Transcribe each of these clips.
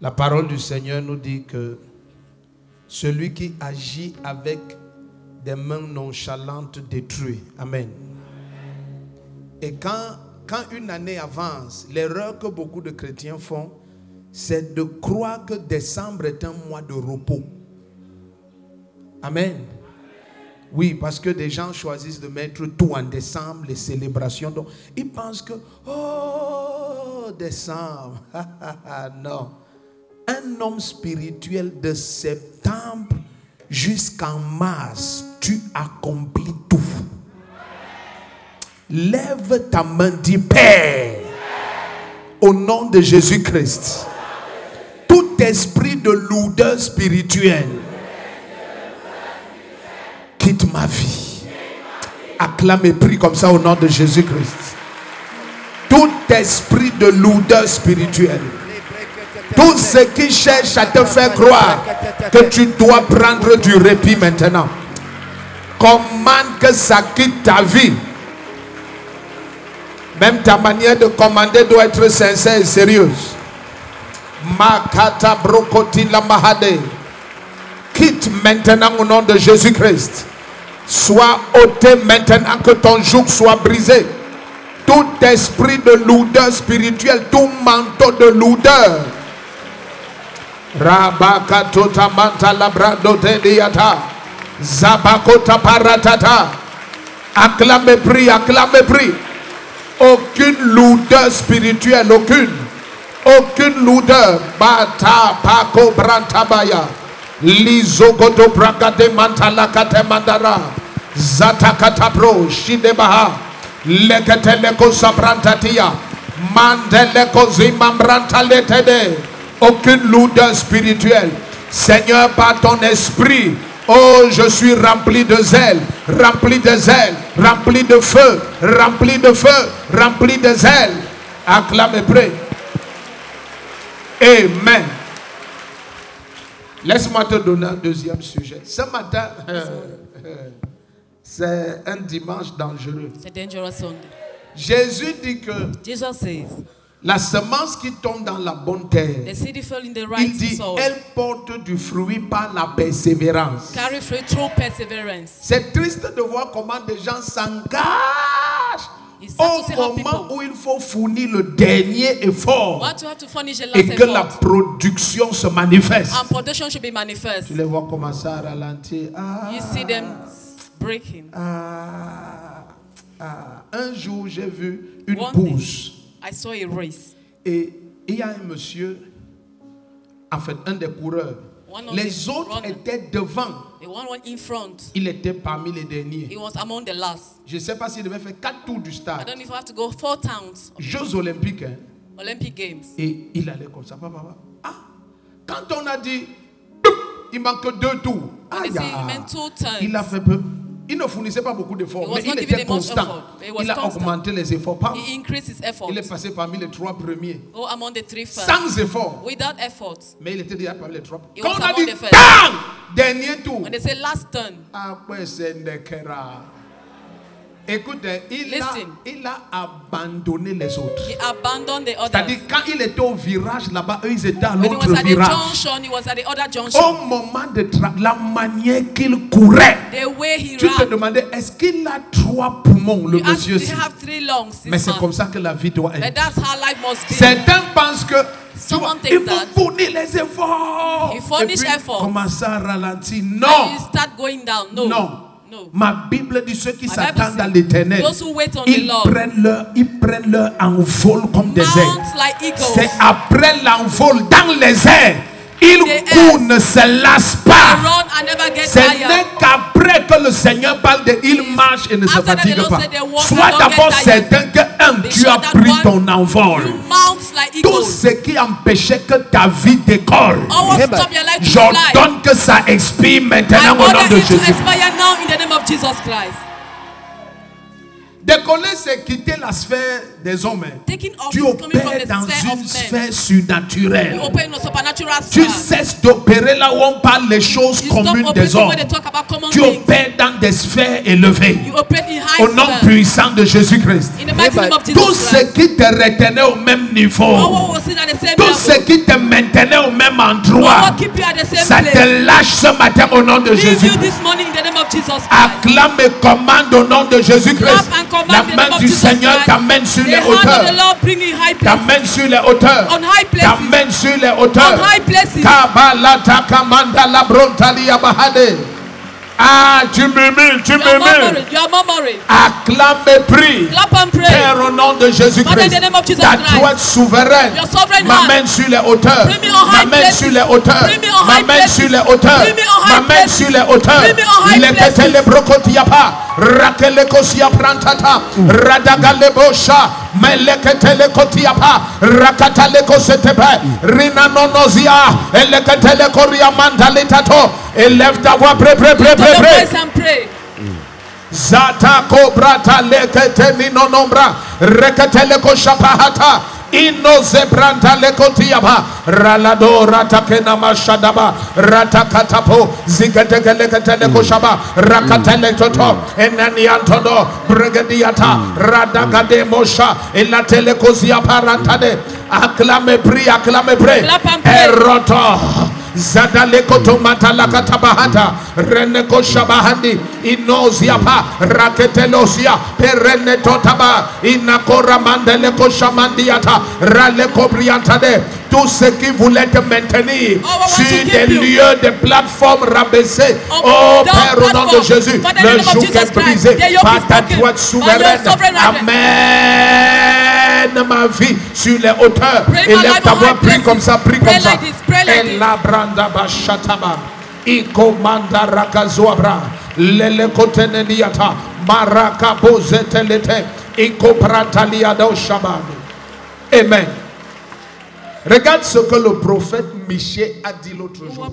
La parole du Seigneur nous dit que celui qui agit avec des mains nonchalantes détruit. Amen. Et quand, quand une année avance, l'erreur que beaucoup de chrétiens font, c'est de croire que décembre est un mois de repos. Amen. Oui, parce que des gens choisissent de mettre tout en décembre, les célébrations. Donc, ils pensent que, oh, décembre. non. Un homme spirituel de septembre jusqu'en mars, tu accomplis tout. Lève ta main, dis Père, au nom de Jésus-Christ. Tout esprit de lourdeur spirituelle quitte ma vie. Acclame et prie comme ça au nom de Jésus-Christ. Tout esprit de lourdeur spirituelle, tout ce qui cherche à te faire croire que tu dois prendre du répit maintenant, commande que ça quitte ta vie. Même ta manière de commander doit être sincère et sérieuse. Makata brokoti la mahade. Quitte maintenant au nom de Jésus-Christ. Sois ôté maintenant que ton joug soit brisé. Tout esprit de lourdeur spirituelle, tout manteau de lourdeur. Rabakatota manta labrado diata. Zabakota paratata. Acclame prie, acclame prie. Aucune lourdeur spirituelle, aucune. Aucune lourdeur. Bata pako brantabaya. Lizogodo bragade mantalakate mandara. Zatakata pro shidebaha. Lekete leko sabrantatia. Mandeleko zimambranta letede. Aucune lourdeur spirituelle. Seigneur, par ton esprit, Oh, je suis rempli de zèle, rempli de zèle, rempli de feu, rempli de feu, rempli de zèle. Acclame et prie. Amen. Laisse-moi te donner un deuxième sujet. Ce matin, c'est un dimanche dangereux. A dangerous. Jésus dit que Jesus says, la semence qui tombe dans la bonne terre, the city fell in the il dit, soil, elle porte du fruit par la persévérance. carry fruit through perseverance. C'est triste de voir comment des gens s'engagent au moment où il faut fournir le dernier effort et que la production se manifeste. Tu les vois commencer à ralentir. Ah, You see them breaking. ah, ah. Un jour, j'ai vu une bourse I saw a race. et il y a un monsieur, en fait, un des coureurs. Les the autres étaient devant. The one one in front, Il était parmi les derniers. he was among the last. Je ne sais pas s'il devait faire quatre tours du I stade. don't know if I have to go four towns, Jeux olympiques. hein. Olympic Games. Et il allait comme ça. Papa. Ah, quand on a dit, il manque deux tours. Ah. il a fait peu. Il ne fournissait pas beaucoup d'efforts, mais il était constant. Il a constant. augmenté les efforts. Il est passé parmi les trois premiers. Go among the three first. Sans effort. Without effort. Mais il était déjà parmi les trois. He Quand on a dit, dernier tour. When they say last turn, Après, c'est Nekera. Écoute, hein, il a, Listen. il a abandonné les autres. C'est-à-dire, quand il était au virage là-bas, eux, ils étaient à l'autre virage. junction. Au moment de la manière qu'il courait, tu te ran. demandais, est-ce qu'il a trois poumons, le You monsieur lungs. Mais c'est comme ça que la vie doit être. Certains pensent que vois, il faut fournir les efforts. Et puis, efforts. commencer à ralentir. Non. No. non. No. Ma Bible dit ceux qui s'attendent à l'éternel, ils prennent, leur, ils prennent leur envol comme des aigles. Mount like. C'est après l'envol dans les airs. Ils courent, ne se lassent pas. Ce n'est qu'après que le Seigneur parle de il marche et ne se After that, fatigue the Lord pas. Sois d'abord certain que, un, tu as pris one, ton envol. Like Tout ce qui empêchait que ta vie décolle, j'ordonne que ça expire I maintenant au nom de Jésus. Jesus Christ. Décoller, c'est quitter la sphère des hommes. off Tu opères dans une sphère surnaturelle. Tu cesses d'opérer là où on parle les choses You communes des hommes. Tu opères dans des sphères élevées. Au nom puissant de Jésus-Christ. Tout ce qui te retenait au même niveau. at the same Tout ce qui te maintenait au même endroit. Ça te lâche ce matin au nom de Jésus. Acclame et commande au nom de Jésus-Christ. La main du Seigneur t'amène sur les hauteurs. T'amène sur les hauteurs. T'amène sur les hauteurs. On high places. Kabalata kamanda la brontalia bahade. Ah, tu murmures, tu You are murmures. Acclame et prie. Clap and pray. Père, au nom de Jésus-Christ, the name of Jesus ta Christ. droite souveraine m'amène sur les hauteurs, Bring me on high m'amène sur les hauteurs, Bring me on high m'amène sur les hauteurs, Bring me on high m'amène sur les hauteurs. Bring me on high Il que les brocotiapa, rakele kosia prantata, radagale bosha, meleketele kotiapa, rakatale kosetepe, rina nonozia, eleketele koria mandalitato, élève ta voix, pré, pré, pré, To pré, the pré. voice and pray. Zata kobrata lekete nino nombra rekete leko shapahata ino zebranta lekotiaba. Ralado ratakena mashadaba. Ratakatapo zigedegeleketelekoshaba rakateletoto. Enaniantodo. Bregediata. Radagademosha. Ilatelekoziaparantade acclame prie acclame pri eroto. Zadalekoto matalakatabahata reneko shabahandi inoziapa raketelosia perene totaba. Inakora mandeleko shamandiata. Raleko briantade tout ce qui voulait te maintenir. Oh, sur des you. lieux de plateforme rabaissés Oh, oh Père au nom de. Jésus le joug est brisé par ta droite souveraine. sovereign amène ma vie sur les hauteurs. Élève ta voix prie comme ça prie comme ça. ikomanda rakazoabra lele koteneniata maraka bozetelete ikoprataliado shabad amen. Regarde ce que le prophète Michée a dit l'autre jour.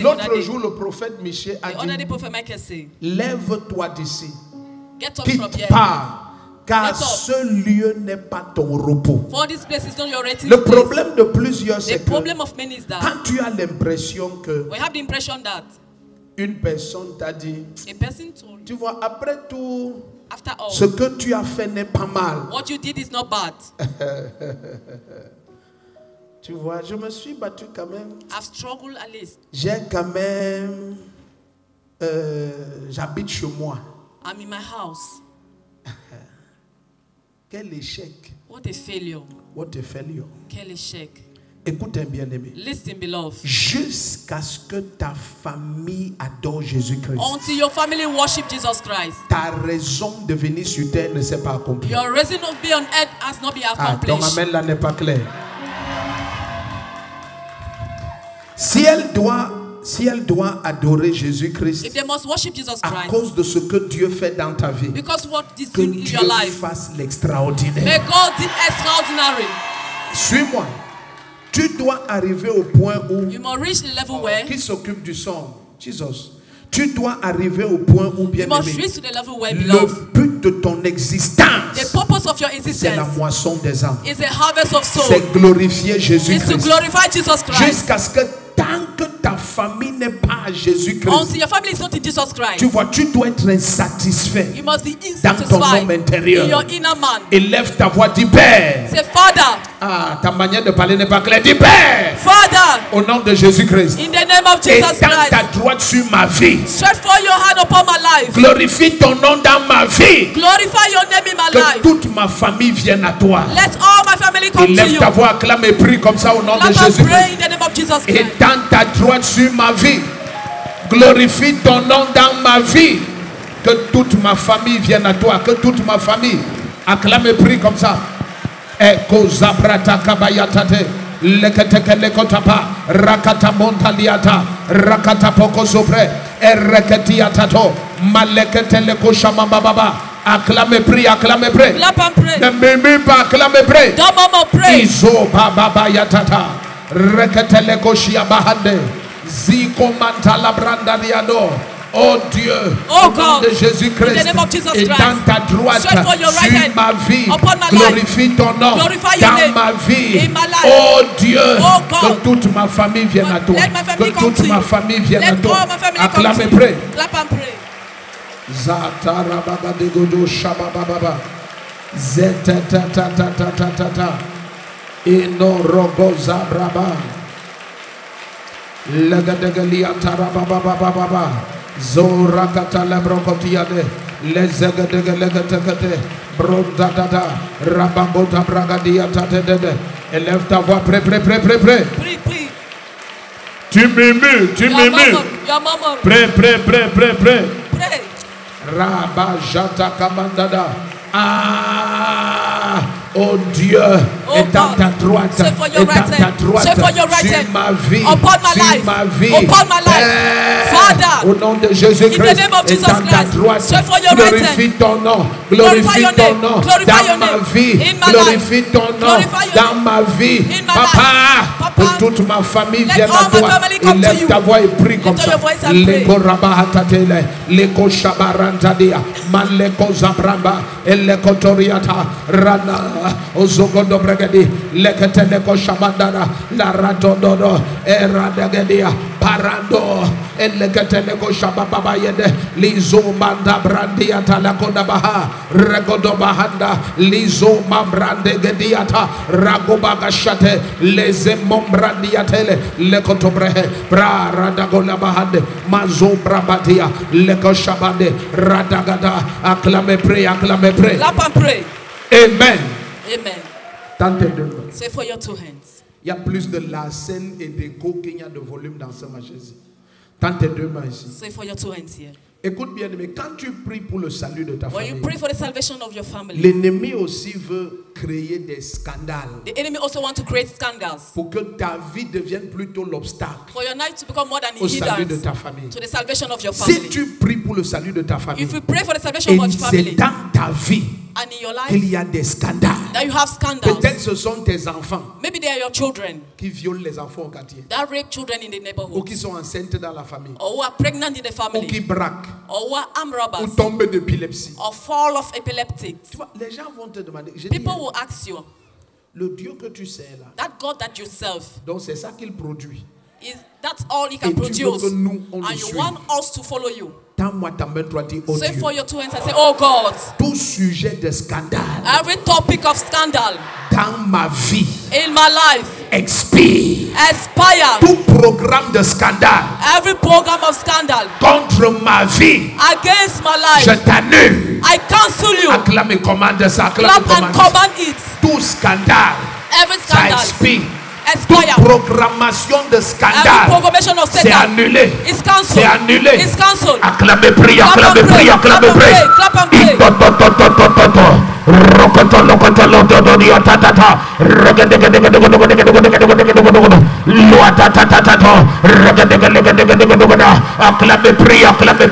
L'autre jour le prophète Michée a dit lève-toi d'ici. Quitte here. Car ce lieu n'est pas ton repos For this place is not your rating le problème de plusieurs c'est que problem of many is that quand tu as l'impression que we have the impression that une personne t'a dit a person told you, Tu vois, après tout, after all, ce que tu as fait n'est pas mal. what you did is not bad. Tu vois, je me suis battu quand même. I've struggled at least. J'ai quand même. euh, J'habite chez moi. I'm in my house. Quel échec. What a failure. What a failure. Quel échec. Écoute un bien-aimé. Listen, beloved. Jusqu'à ce que ta famille adore Jésus-Christ, Until your family worship Jesus Christ, ta raison de venir sur terre ne s'est pas accomplie. your reason of being on earth has not been Ah, ton accomplished. amen là n'est pas clair. Si elle doit, si elle doit adorer Jésus-Christ If they must worship Jesus à cause de ce que Dieu fait dans ta vie, because what this que Dieu your life, fasse l'extraordinaire. Suis-moi. Tu dois arriver au point où You must reach the level where qui s'occupe du son, Jesus. Tu dois arriver au point où bien aimé, le but de ton existence, c'est la moisson des âmes. is a harvest of souls. C'est glorifier Jésus-Christ. Jusqu'à ce que tant que ta famille n'est pas à Jésus-Christ, tu vois, tu dois être insatisfait. you must be Dans ton homme intérieur. in your inner man. Élève ta voix, dis Père. Say, Father, Ah, ta manière de parler n'est pas claire. Dis Père. Father, Au nom de Jésus-Christ. in the name of Et Jesus dans Christ, ta droite sur ma vie. stretch for your hand upon my life. Glorifie ton nom dans ma vie. Glorify your name in my Que life. toute ma famille vienne à toi. Let all my family come you. ta voix, acclame et prie comme ça au nom de Let us Jésus-Christ. pray in the name of Jesus Et dans ta droite sur ma vie. Glorifie ton nom dans ma vie. Que toute ma famille vienne à toi. Que toute ma famille. Acclame et prie comme ça. Eko zabrata kabayatate. Leketeke lekotapa. Rakata montaliata. Rakata poko sopre. Ereketiatato. Malekete leko shamambababa. Acclame et prie, acclame et prie. Ne murmure pas, acclame et prie. Izo baba yatata. Reketele koshia bahande. Ziko mantala branda diado. Oh Dieu, Oh au nom de Jésus-Christ, et dans ta droite, sur ma vie, glorifie ton nom, dans ma vie, oh Dieu, Oh God, que toute ma famille vienne à toi, Let my Zatarababa de Godo Shabababa. Zetatatatatata. Inorobo Zabraba. Legadegalia Tarabababa. Zorakata Lebrokotiade. Lezagadegalegate. Brodadada. Rababota Bragadia Tatede. Élève ta voix, prêt, prêt, prêt, prêt, prêt. Prie, prie. Tu murmures, tu murmures. Prêt, prêt, prêt, prêt, prêt. Prêt. Rabajata kabandada. Ah. Oh Dieu, oh est ta droite, est ta droite, ma vie, sur ma vie, au nom de Jésus-Christ, ta droite, glorifie ton nom, glorifie ton nom, dans ma vie, glorifie ton nom, dans ma vie, Papa, pour toute ma famille, viens à toi, ta voix et comme ça, ozogondo bregedi leketeleko shabandana laratondono eradegedia parando eleketeleko shabababa yede lizomanda brandiata lakodabaha regodobahanda lizoma brandegediata ragobagashate lezemombrandiatele lekotobrehe braradagolabahande mazombrabatia lekoshabande radagada. Acclame pray acclame pray. Clap and pray. Amen. Amen. Dans tes deux mains. For your two hands. Il y a plus de lacets et d'écho qu'il y a de volume dans ce Jésus. Dans tes deux mains ici. For your two hands. Écoute bien, mais quand tu pries pour le salut de ta famille, l'ennemi aussi veut créer des scandales. The enemy also want to create scandals. Pour que ta vie devienne plutôt l'obstacle. For your life to become more than au salut de ta famille. The salvation of your family. Si tu pries pour le salut de ta famille. If you pray for the salvation of your family. dans ta vie. And in your life, il y a des scandales. Peut-être ce sont tes enfants. Maybe they are your children. Qui violent les enfants au quartier. That rape children in the. Ou qui sont enceintes dans la famille. Or. Ou qui braquent. Ou tombent d'épilepsie. Fall of. Tu vois, les gens vont te demander will ask you. Le Dieu que tu sais là. That God that you serve. Donc c'est ça qu'il produit. Is that's all he can Et produce. Nous, and you suive. want us to follow you. Tends-moi dis, oh Dieu. for your two hands and say, oh God. Tout sujet de scandale. Every topic of scandal. Dans ma vie. In my life. Expire. Expire. Tout programme de scandale. Every program of scandal. Contre ma vie. Against my life. Je t'annule. I cancel you. Acclame et commande ça. Acclame et commande, command it. Tout scandale. Every scandal. Ça expire. Toute programmation de scandale, c'est annulé. C'est annulé. Acclamez, priez, acclamez, priez, acclamez, priez. Acclamez, priez, acclamez,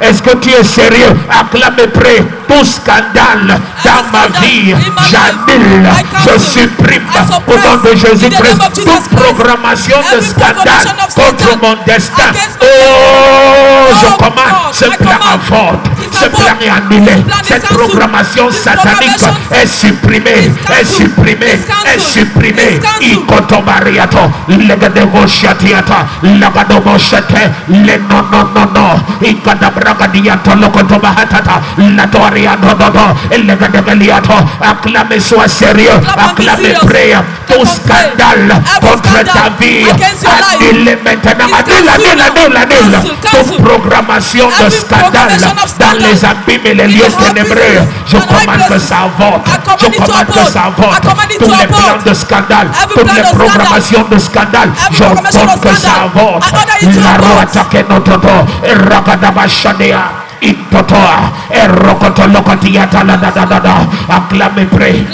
est-ce que tu es sérieux? Acclame près. Tout scandale dans ma vie, j'annule, je supprime. Au nom de Jésus-Christ toute programmation de scandale contre mon destin. Oh, je commande ce plat à forte ce plan est annulé, cette programmation satanique est supprimée, est supprimée, est supprimée. Ikotomariato, legadevo shatiata, lagadomo shate, le no no no no, ikadabragadiato lokotobahatata, latoria no no no, legadegaliato, acclamez sois sérieux, acclamez prière, tout scandale contre ta vie, annulé maintenant, annule, annule, annule, annule, toute programmation de scandale dans les abîmes et les lieux ténébreux, je commande que ça avorte, je commande que ça avorte, tous les plans de scandale, toutes les programmations de scandale, je ordonne que ça avorte, la roue attaque notre dos, et ragadabashadea. itotoa erokotolokotiyataladadadada aklame pre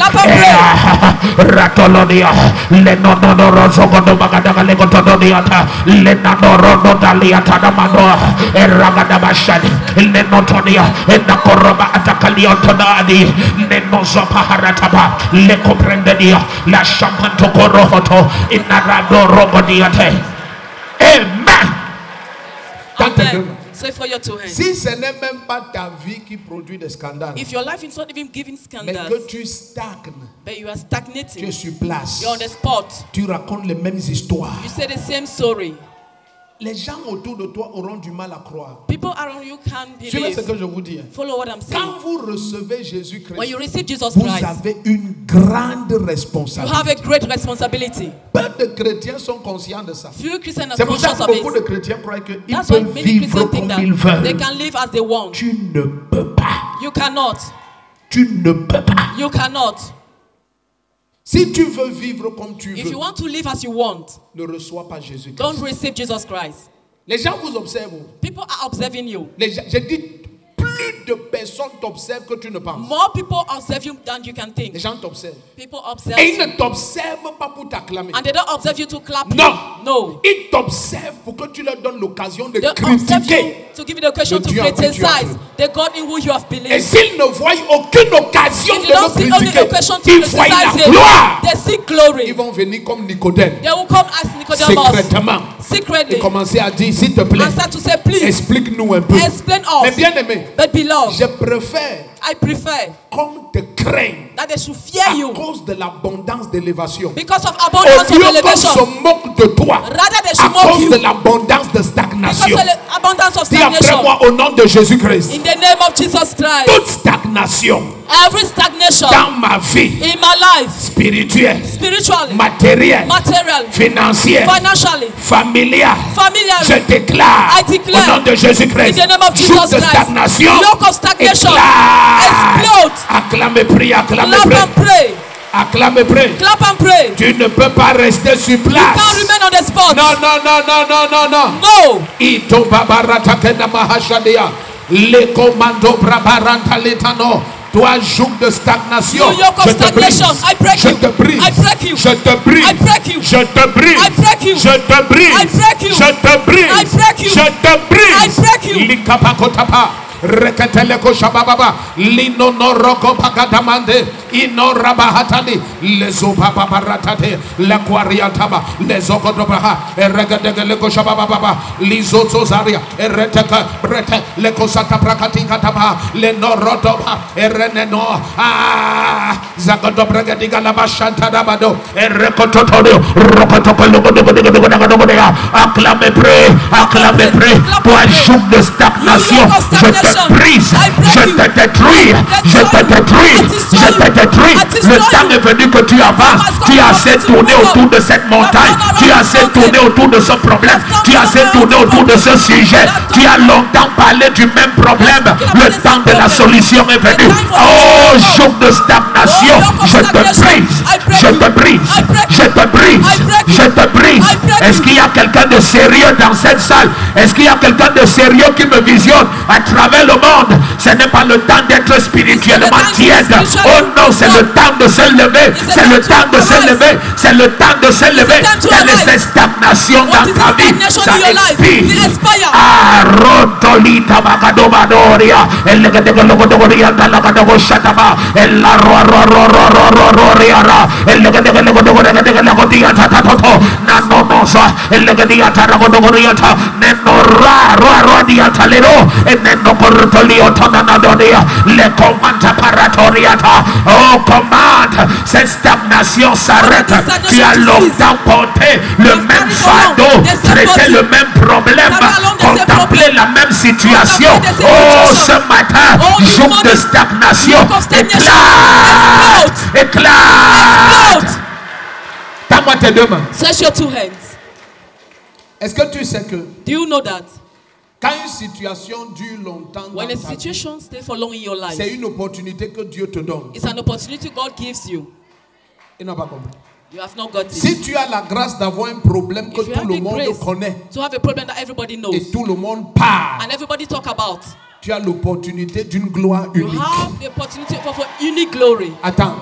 ratolonia lenononorozogodomagadagalekotodoniata lenanoronodaliatadamado eragadabashani lenotonia enakoroba atakaliotodadi nenozopaharataba lekoprendenia la shampantokorohoto inaradorogodiate amen. For your two hands. Si ce n'est même pas ta vie qui produit des scandales, If your life is not even giving mais que scandals, tu stagnes, but you are tu es stagnating, sur place, you're on the spot, tu racontes les mêmes histoires, you say the same story, les gens autour de toi auront du mal à croire. People around you can't Suivez ce que je vous dis. hein. Follow what I'm saying. Quand vous recevez When Jésus-Christ, you receive Jesus vous Christ, avez une grande you responsabilité. have a great responsibility. Peu de chrétiens sont conscients de ça. Few Christians are C'est pour ça que beaucoup de chrétiens croient qu'ils peuvent vivre comme ils that they veulent. can live as they want. Tu ne peux pas. You cannot. Tu ne peux pas. You cannot. Si tu veux vivre comme tu If veux, you want to live as you want, ne reçois pas Jésus-Christ. don't receive Jesus Christ. Les gens vous observent. People are observing you. Les gens, je dis, plus de personnes t'observent que tu ne penses. More people observe you than you can Les think. gens t'observent. People observe Et ils ne t'observent pas pour t'acclamer. And they don't observe you to clap Non. you. No. Ils t'observent pour que tu leur donnes l'occasion de They critiquer. to give you the Le to criticize the God in who you have Et believed. s'ils ne voient aucune occasion If de le critiquer, ils voient la gloire. they see Ils glory. vont venir comme Nicodème, They will come as Nicodemus secrètement, et secretly commencer à dire, s'il te plaît, explique-nous un peu. explain Mais us. bien aimé, But je préfère I prefer qu'on te craigne that they should à fear you cause de l'abondance d'élévation. because of Au abundance of lieu qu'on elevation. se moque de toi Rather they à should mock cause you de l'abondance de because stagnation. of the abundance of Dis après moi au nom de Jésus-Christ. In the name of Jesus Christ, Toute stagnation every stagnation dans ma vie in my life, spirituelle, spiritually, matérielle, financière, financially, familiale, je déclare I declare au nom de Jésus-Christ, in the name of joug Jesus de Christ, stagnation, yoke of stagnation, éclate. Explode. Acclame, prie, acclame, Clap prie, pray. acclame, prie. Clap and pray. Tu ne peux pas rester sur Can't place. remain on the spot. Non, non, non, non, non, non, non. No. Ito babarata kena mahashadia. Le commando brabaranta letano. Toi, joug de stagnation. You Je te brise. stagnation, I break Je you. te brise. I break you. Je te brise. I break you. Je te brise. I break you. Je te brise. I break you. Je te brise. I break you. Je te brise. I break you. Likapakotapa. reketeleko shabababa lino noroko pakadamande ino rabahatani lezo papa baratate la kwariataba lezo kodobraha eregedegeleko shabababa lizo zozaria ereteka brete leko sata prakatika taba leno rotoba ereneno ah zagodobregediga la bashanta dabado erekototorio rokotokoloko acclame pray acclame pray pour ajoute de stagnation je brise. Je te détruis. Je te détruis. Je te détruis. Le temps est venu que tu avances. Tu as assez tourné autour de cette montagne. Tu as assez tourné autour de ce problème. Tu as assez tourné autour de ce sujet. Tu as longtemps parlé du même problème. Le temps de la solution est venu. Oh, jour de stagnation. Je te brise. Je te brise. Je te brise. Je te brise. Est-ce qu'il y a quelqu'un de sérieux dans cette salle? Est-ce qu'il y a quelqu'un de sérieux qui me visionne à travers le monde? Ce n'est pas le temps d'être spirituellement tiède. Oh non, c'est le temps de se lever. C'est le temps de se lever. C'est le temps de se lever. Quelle est cette stagnation dans ta vie? Ça expire. Ah, roa roa roa roa roa roa roa riara. Elegedegelogodogoria tatatoto. Nanonosa. Elegedia taragodogoria ta. Neno ra roa roa dia talero. Eneno portolio tonanadoria. Le comanda paratoriata. Oh, commande. Cette stagnation s'arrête. Tu as longtemps porté le même fardeau. Traité le même problème. Contempler la même situation. Oh, ce matin, jour de stagnation. Éclate. Éclate. Tends-moi tes deux mains. Stretch your two hands. Est-ce que tu sais que Do you know that quand une situation dure longtemps dans when a ta vie, stays for long in your life, c'est une opportunité que Dieu te donne? it's an opportunity God gives you. Il n'a pas compris. You have not got it. Si tu as la grâce d'avoir un problème que If you tout have le the monde grace connaît to have a problem that everybody knows et tout le monde parle, and everybody talk about, tu as l'opportunité d'une gloire you unique. have the opportunity for, for unique glory. Attends.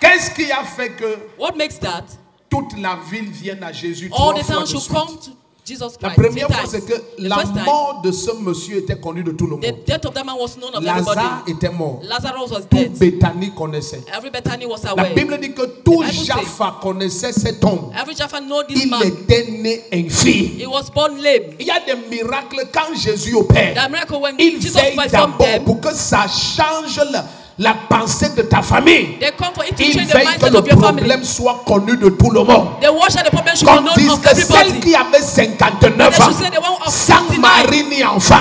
Qu'est-ce qui a fait que What makes that? Toute la ville vienne à Jésus All trois the fois de should suite? come to Jesus La Christ. three première fois, c'est que The la mort de ce monsieur était connue de tout le monde. death of that man was known of Lazare était mort. Tout. Bethany connaissait. Every Bethany was La. Bible dit que tout Jaffa connaissait cet homme. Every Jaffa know this Il était né infirme. Il y a des miracles quand Jésus opère. The miracle when Il Jesus veille d'abord pour que ça change la, la pensée de ta famille. They come for it to Ils change the veillent que le of your family. problème soit connu de tout le monde. Qu'on dise que celle qui avait 59 They ans, sans 59, mari ni enfant,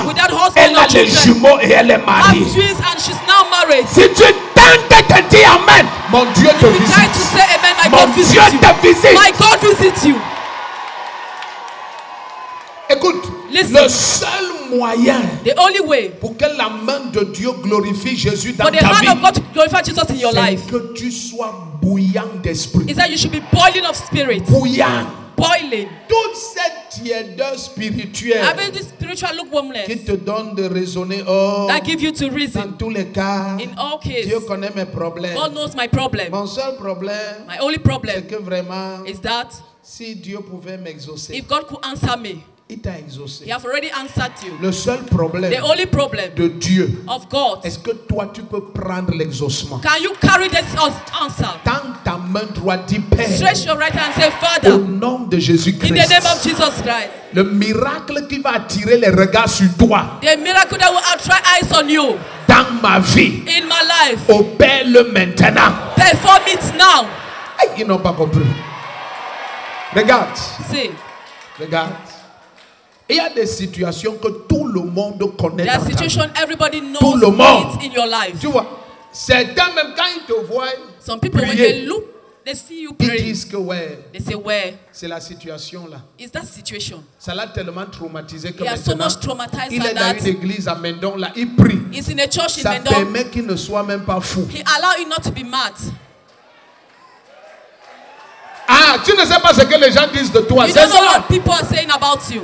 elle a children, jumeaux et elle est mariée. Si tu tentes de te dire Amen, mon Dieu te visite. Mon Dieu te visite. Écoute, Listen. le seul moyen The only way pour que la main de Dieu glorifie Jésus dans for the ta hand vie, of God to glorify Jesus in your life c'est que tu sois bouillant d'esprit. is that you should be boiling of spirit. Bouillant. Boiling. Toute cette tiédeur spirituelle Having this spiritual lukewarmness qui te donne de raisonner, oh, that give you to dans reason. tous les cas, In all cases, Dieu connaît mes problèmes. God knows my problem. Mon seul problème, My only c'est problem que vraiment, is that si Dieu pouvait m'exaucer, if God could answer me, il t'a exaucé. He have already answered you. Le seul problème The only problem de Dieu, of God, est-ce que toi tu peux prendre l'exaucement? Can you carry this ans- answer? Tends ta main droite, dis Père, Stretch your right hand and say, au Father, nom de in Jésus-Christ, the name of Jesus Christ, le miracle qui va attirer les regards sur toi the miracle that will attract eyes on you dans ma vie, in my life, opère-le maintenant. perform it now. Hey, ils n'ont pas compris. Regarde, See, regarde. Il y a des situations que tout le monde connaît. dans ta vie. everybody knows Tout le monde. in your life. Tu vois, certains même quand ils te voient, Some people, when prier, they look, they see you ils disent que ouais, They say, Where c'est la situation là. is that situation? Ça l'a tellement traumatisé que He has so maintenant, much traumatized il est dans that. une église à Mendon là, il prie. He's in a church in Ça Mendon. permet qu'il ne soit même pas fou. He allowed you not to be mad. Ah, tu ne sais pas ce que les gens disent de toi, You don't know what people are saying about you.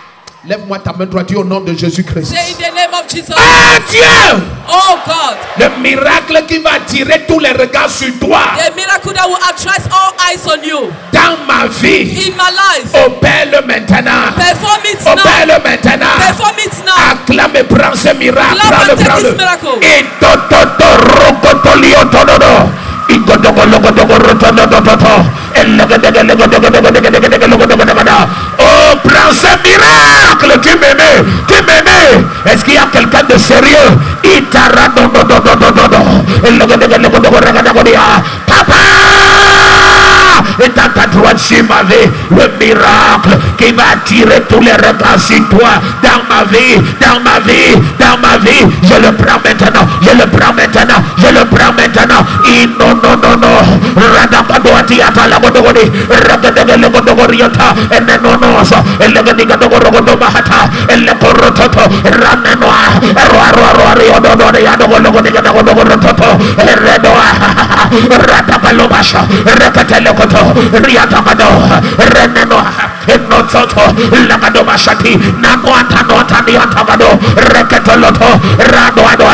Lève-moi ta main droite dis au nom de Jésus-Christ. Ah Dieu, Oh God, le miracle qui va attirer tous les regards sur toi the miracle that will attract all eyes on you dans ma vie. in my life. Opère-le maintenant. Perform it now. Opère-le maintenant. Perform it now. Acclame et prends ce miracle. Prends-le, prends-le. Et Oh, prends ce miracle. Tu m'aimais. Tu m'aimais. Est-ce qu'il y a quelqu'un de sérieux? Itara, do, do, do, do, do, do, do. Et le, go, do, go, lo, go, do, go, do, go, do, go, do. Papa! Et sur ma vie, le miracle qui va attirer tous les regards sur toi, dans ma vie, dans ma vie, dans ma vie, je le prends maintenant, je le prends maintenant, je le prends maintenant. Et non, non, non, non. Rababalobasha, Rakatelekoto, Riatakado, Reneno, Enototo, Lagadobashati, Naguata, Notani, Atagado, Rakatoloto, Radoado,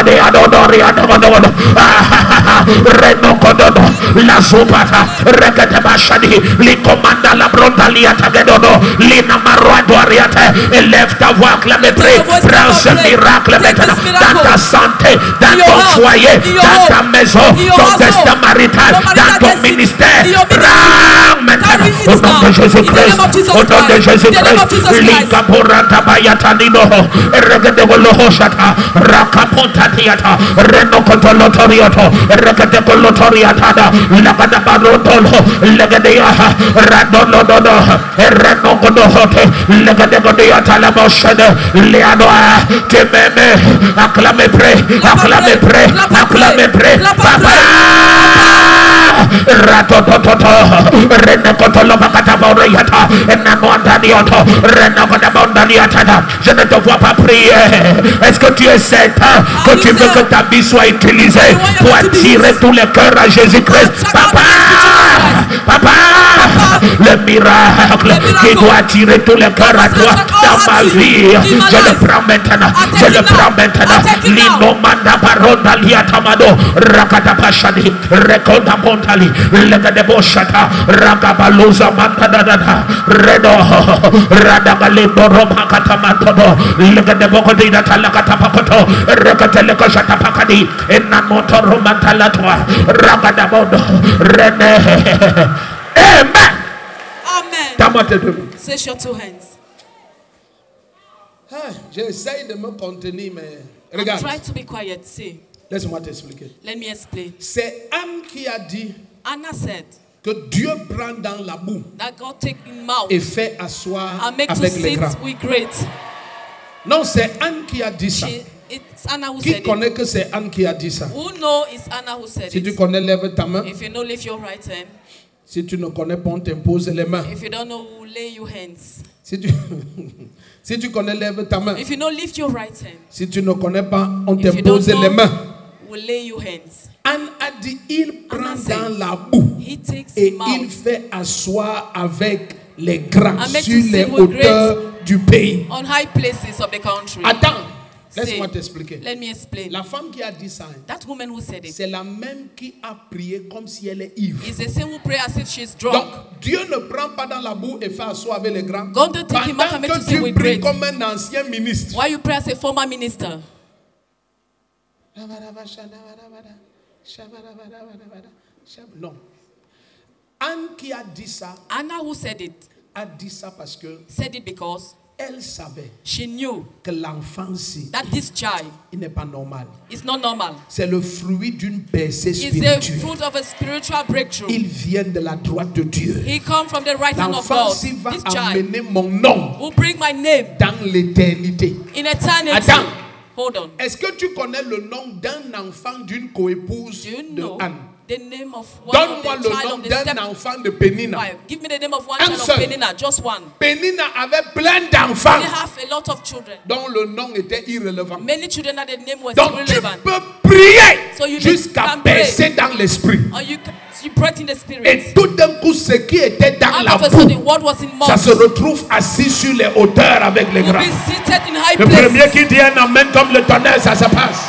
renokododo, la zupata, reketebashadi, likomanda, la bronda, liatagedodo, lina maruado, ariate, élève ta voix, acclame, prie, prends ce miracle maintenant, dans ta santé, dans ton foyer, dans ta maison, ton destin marital, dans ton ministère, prends maintenant, au nom de Jésus-Christ, au nom de Jésus-Christ, Lika Poranta Bayata Nino, Regedegolohoshata, Rakaponta Tiata, Renokotolotoriato, Regedegolotoriata, Lagadabarotolo, Legadea, Radolododo, Renogodohote, Legadegodiata la Moshede, Leanoa, Tememe, acclame prêt, acclame prêt, acclame prêt, Papa. Ratototo. Je ne te vois pas prier. Est-ce que tu es certain que tu veux que ta vie soit utilisée pour attirer tous les cœurs à Jésus-Christ? Papa, papa, le miracle qui doit attirer tous les cœurs à toi dans ma vie. Je le prends maintenant. Je le prends maintenant. Lino manda baronda liatamado. Rakata pashadi. Rekonda montali. Lega de boshata. Ragabaluza mantadada. Redo. Radagalindo roma katamatodo. Lega de bokodina talakata pakoto. Rekate leko shata pakadi. Enamoto romantalatwa. Ragadabodo. Rene. Amen. Lève-moi tes deux mains. Stretch your two hands. Ah, J'essaye de me contenir, mais I'm regarde, trying to be quiet. See, laisse-moi t'expliquer. let me explain. C'est Anne qui a dit Anna said que Dieu prend dans la boue that God take in mouth et fait asseoir and make to avec les sit grands. with great. Non, c'est Anne qui a dit ça. She, it's Anna who Qui said it. connaît que c'est Anne qui a dit ça? Who know it's Anna who said Si tu it? connais, lève ta main. If you know, lift your right hand. Si tu ne connais pas, on t'impose les mains. If you don't know, lay your hands. Si tu, si tu connais, lève ta main. If you know, lift your right hand. Si tu ne connais pas, on t'impose les mains. we'll lay your hands. Anne a dit, il prend dans la boue He takes et il fait asseoir avec les grands sur les hauteurs du pays. on high places of the country. Attends, laisse-moi t'expliquer. Let me explain. La femme qui a dit ça, That woman who said it c'est la même qui a prié comme si elle est ivre. is the same who pray as if she's Donc, drunk. Dieu ne prend pas dans la boue et fait asseoir avec les grands. God don't take him out Pendant and make to sit tu with pries great. comme un ancien ministre. Why you pray as a former minister? Non. Anne qui a dit ça, Anna who said it a dit ça parce que said it because elle savait she knew que l'enfant-ci, that this child il n'est pas normal. is not normal. C'est le fruit d'une percée It's the spirituelle. fruit of a spiritual breakthrough. Il vient de la droite de Dieu. He come from the right hand of God. L'enfant-ci va This child amener mon nom will bring my name dans l'éternité. in eternity. Attends. Hold on. Est-ce que tu connais le nom d'un enfant d'une coépouse Do you de know Anne? The name of one of Donne-moi the le nom d'un enfant de Pénina. wife? Give me the name of one Un child of seul. Penina, just one. Pénina avait plein d'enfants dont le nom était irrelevant. Many children that the name was Donc tu irrelevant. peux prier So jusqu'à percer dans l'esprit. Et tout d'un coup, ce qui était dans Out la boue, ça se retrouve assis sur les hauteurs avec les grands. Le premier qui dit un amen comme le tonnerre, ça se passe.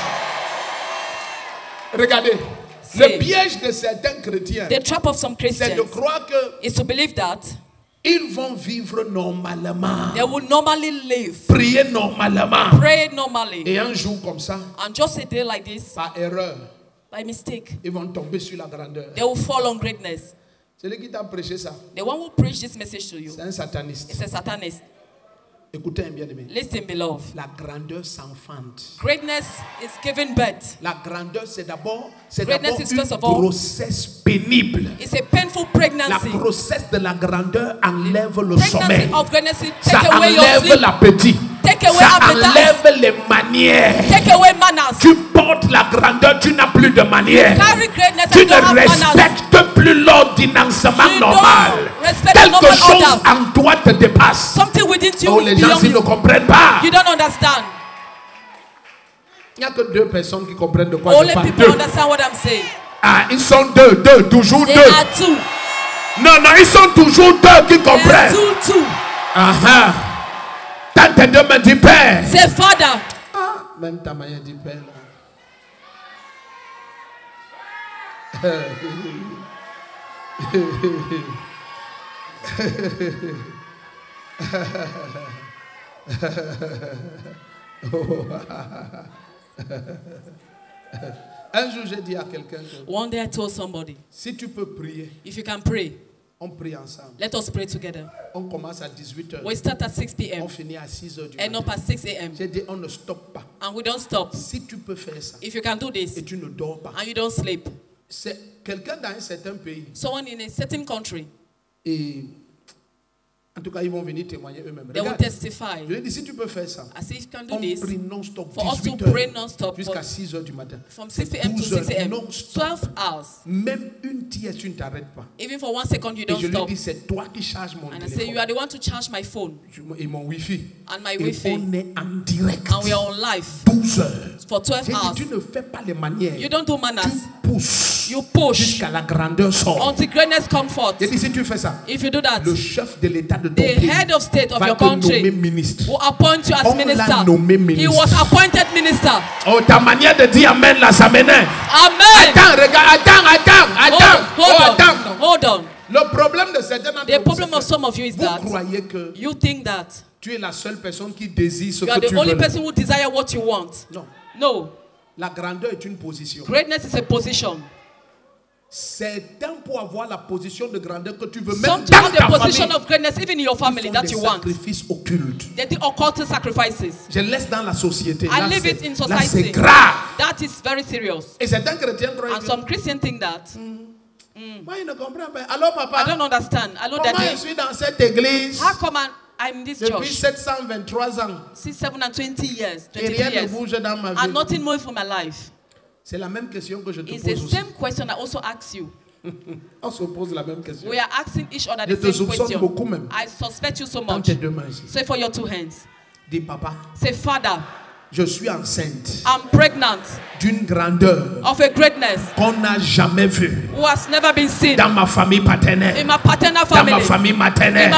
Regardez, le piège de certains chrétiens, The trap of some c'est de Christians croire que is to believe that ils vont vivre normalement, they will normally live, prier normalement. pray normally, Et un jour comme ça, and just a day like this, par erreur, by mistake, ils vont tomber sur la grandeur. they will fall on greatness. Celui qui t'a prêché ça, The one who preached this message to you c'est un sataniste. is a satanist. Écoutez un bien-aimé. Listen, beloved. La grandeur s'enfante. Greatness is giving birth. La grandeur, c'est d'abord, c'est d'abord une grossesse pénible. It's a painful La pregnancy. grossesse de la grandeur enlève le sommeil. of Ça enlève l'appétit. Take away Ça enlève les manières. take away manners. Tu portes la grandeur, tu n'as plus de manières. Carry greatness Tu ne manners. respectes plus l'ordinancement You normal. don't respect the Quelque chose order. en toi te dépasse. Something within you Oh, les gens s'ils ne you. comprennent pas. You don't understand. Il n'y a que deux personnes qui comprennent de quoi Only je parle. people Deux. understand what I'm saying. Ah, ils sont deux, deux, toujours There deux. are two. Non, non, ils sont toujours deux qui comprennent. two, two. Ah ah. Dans tes deux mains, dis Père. Say, Father, Ah, même ta manière dit Père. là. Un jour, j'ai dit à quelqu'un que one day I told somebody, si tu peux prier, if you can pray, on prie ensemble. let us pray together. On commence à 18h. We start at 6 On p.m. finit à 6h du and matin. up at 6 a.m. J'ai dit, on ne stoppe pas. And we don't stop. Si tu peux faire ça If you can do this et tu ne dors pas, and you don't sleep, c'est quelqu'un dans un certain pays. someone in a certain country, Et en tout cas, ils vont venir témoigner eux-mêmes. they will testify. je lui ai dit, si tu peux faire ça, I say, if you can do on this, prie non-stop for us to 18 pray heures non-stop jusqu'à for- 6 heures du matin. from 6 p.m. to 12 6 a.m. non-stop. 12 hours. Même une tiers, tu ne t'arrêtes pas. Even for one second, you Et don't je lui ai stop. dit, c'est toi qui charges mon And I say, téléphone you are the one to charge my phone et mon wifi. and my Et Wi-Fi. on est en direct. And we are on live 12 heures. for 12 J'ai dit, hours. tu ne fais pas les manières. You don't do Tu manners. pousses You push jusqu'à la grandeur sort. until greatness come forth. Dit, si tu fais ça, If you do that, le chef de l'état de ton the pays head of state of va your te nommer country ministre. will appoint you as On minister. nommé He ministre. was appointed minister. Oh, ta manière de dire amen là, ça m'énerve. Amen. Attends, regarde, attends, attends, Hold attends. on, Oh, hold attends. on, hold on. Le problème de certains d'entre The vous, problem of que some of you is vous that croyez que you think that tu es la seule personne qui désire ce you are que the tu only veux. person who desire what you want. Non, No. la grandeur est une position. Greatness is a position. Certains pour avoir la position de grandeur que tu veux, même dans the ta position famille, of greatness, even in your family, that you want. sacrifices occultes. They do occult sacrifices. Je laisse dans la société. I Là, leave c'est- it in là, c'est society. grave. That is very serious. Et certains chrétiens croient And que some Christians think that. moi, il ne comprend pas. Alors, I papa, don't understand. Comment je suis dans cette église? How come I- I'm in this depuis church? 723 ans since 7 and 20 years, et 23 rien ne years, bouge dans ma and vie nothing moves from my life? C'est la même question que je te It's pose the aussi. same question I also ask you. On se pose la même question. We are asking each other Je the te same soupçonne beaucoup même. I suspect you so much. tes deux mains ici. Say for your two hands. Dis, papa, Say, Father, je suis enceinte I'm pregnant d'une grandeur of a greatness qu'on n'a jamais vue who has never been seen dans ma famille in paternelle, my paternal dans ma famille in my maternelle.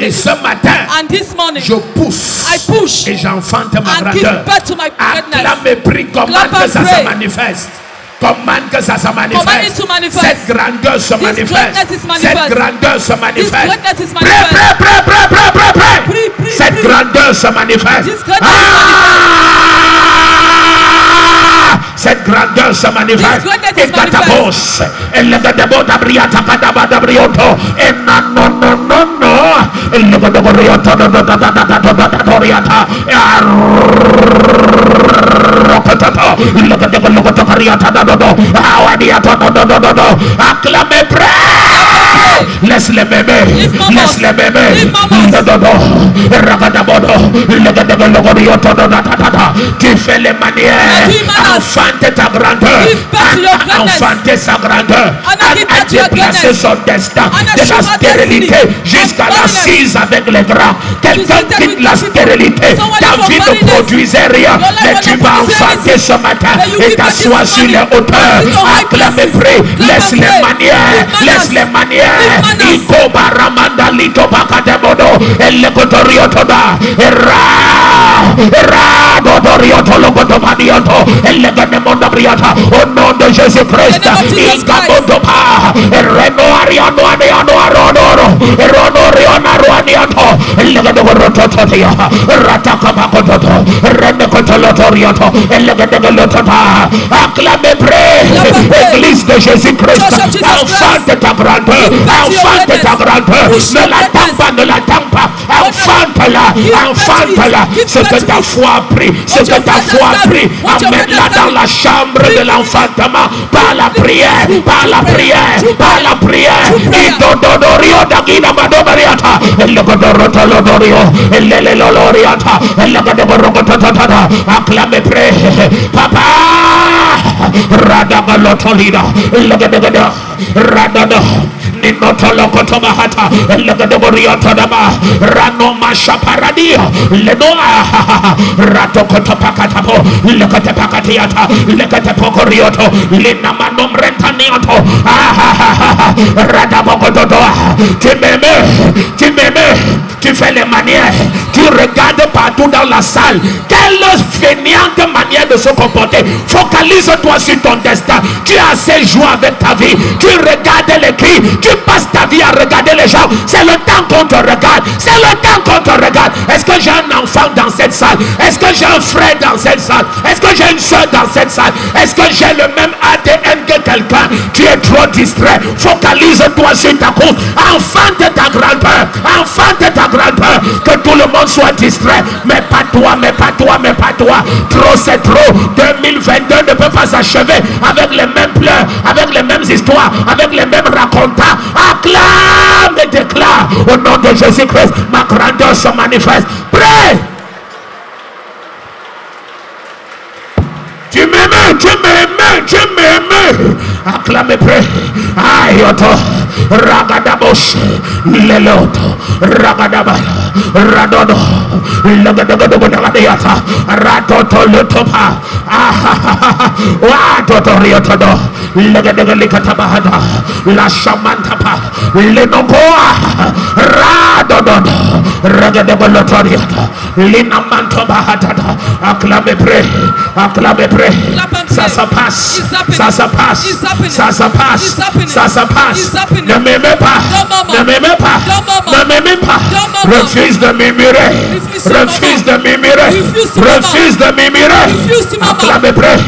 Et ce matin, And this morning, je pousse I push et j'enfante ma and give grandeur. birth to my greatness. Acclame et prie, Clap que ça se manifeste. Commande que ça se manifeste. Cette grandeur se manifeste. Cette grandeur se manifeste. Prie, prie, prie, Cette grandeur se manifeste. Cette grandeur se manifeste. Et Gatabos. Et le Gadabo d'Abriata Padaba d'Abrioto. Et non, non, non, non, non. Et le Gadabo d'Abriata. Et Acclamate prayer. Laisse les bébés. Laisse les bébés. Tu fais les manières. Enfante ta grandeur. Enfante sa grandeur. A déplacé son destin de la stérilité jusqu'à l'assise avec les grands. Quelqu'un quitte la stérilité. Ta vie ne produisait rien. Mais tu vas enfanter ce matin et t'assois sur les hauteurs. Acclame et prie. Laisse les manières. Laisse les manières. ikoba ramanda litoba kademodo era. Era Jésus Christ. Ariano riona ruaniato pray église de Jésus Christ. enfante ta grandeur, ne l'attends pas, ne l'attends pas, enfante-la, enfante-la, ce que ta foi a pris, ce que ta foi a pris, amène-la dans la chambre de l'enfantement, par la prière, par la prière, par la prière, dagina madobariata, papa, radada, Ninotolokotobahata. Elegodoboriotodaba. Ranomasha-paradia. Lenoa. Ratokotopakatapo. Lekotepakatiata. Lekotepokorioto. Linamanomrentaniato. Ah, Radabokododoa. Tu m'aimes. Tu m'aimes. Tu fais les manières. Tu regardes partout dans la salle. Quelle fainéante manière de se comporter. Focalise-toi sur ton destin. Tu as assez joué avec ta vie. Tu regardes les cris. Tu passes ta vie à regarder les gens. C'est le temps qu'on te regarde. C'est le temps qu'on te regarde. Est-ce que j'ai un enfant dans cette salle? Est-ce que j'ai un frère dans cette salle? Est-ce que j'ai une soeur dans cette salle? Est-ce que j'ai le même ADN que quelqu'un? Tu es trop distrait. Focalise-toi sur ta course. Enfante ta grandeur. Enfante ta grandeur. Que tout le monde soit distrait. Mais toi, mais pas toi, mais pas toi. Trop, c'est trop. 2022 ne peut pas s'achever avec les mêmes pleurs, avec les mêmes histoires, avec les mêmes racontats. Acclame et déclare au nom de Jésus-Christ. Ma grandeur se manifeste. Prêt? Tu m'aimes, tu m'aimes, tu m'aimes. aklame pre ayoto ragadabos. Leloto. Ragadabaya radodo. Lagadagadobonagadiata ratotolotopa watotoriotodo lagadagalikatabaada lashamantapa linogoa radododo. Ragadagolotoriata linamantobahatata aklame pre aklame pre Ça, ça passe. Ça, ça passe. Ça, ça passe. Ça, ça passe. Ne m'aimez pas. Ne m'aimez pas. Ne m'aimez pas. Refuse de murmurer. Refuse de murmurer. Refuse de murmurer. Acclamez près.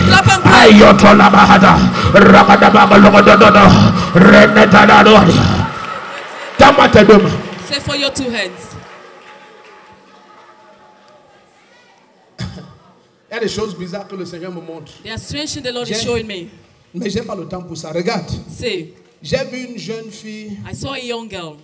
Ayoto la bahada. Ramada baba logodododo. Renetadadori. Tama tedoma. Say for your two hands. Y a des choses bizarres que le Seigneur me montre There are strange things the Lord is showing me. mais j'ai pas le temps pour ça regarde j'ai vu une jeune fille I saw a young girl,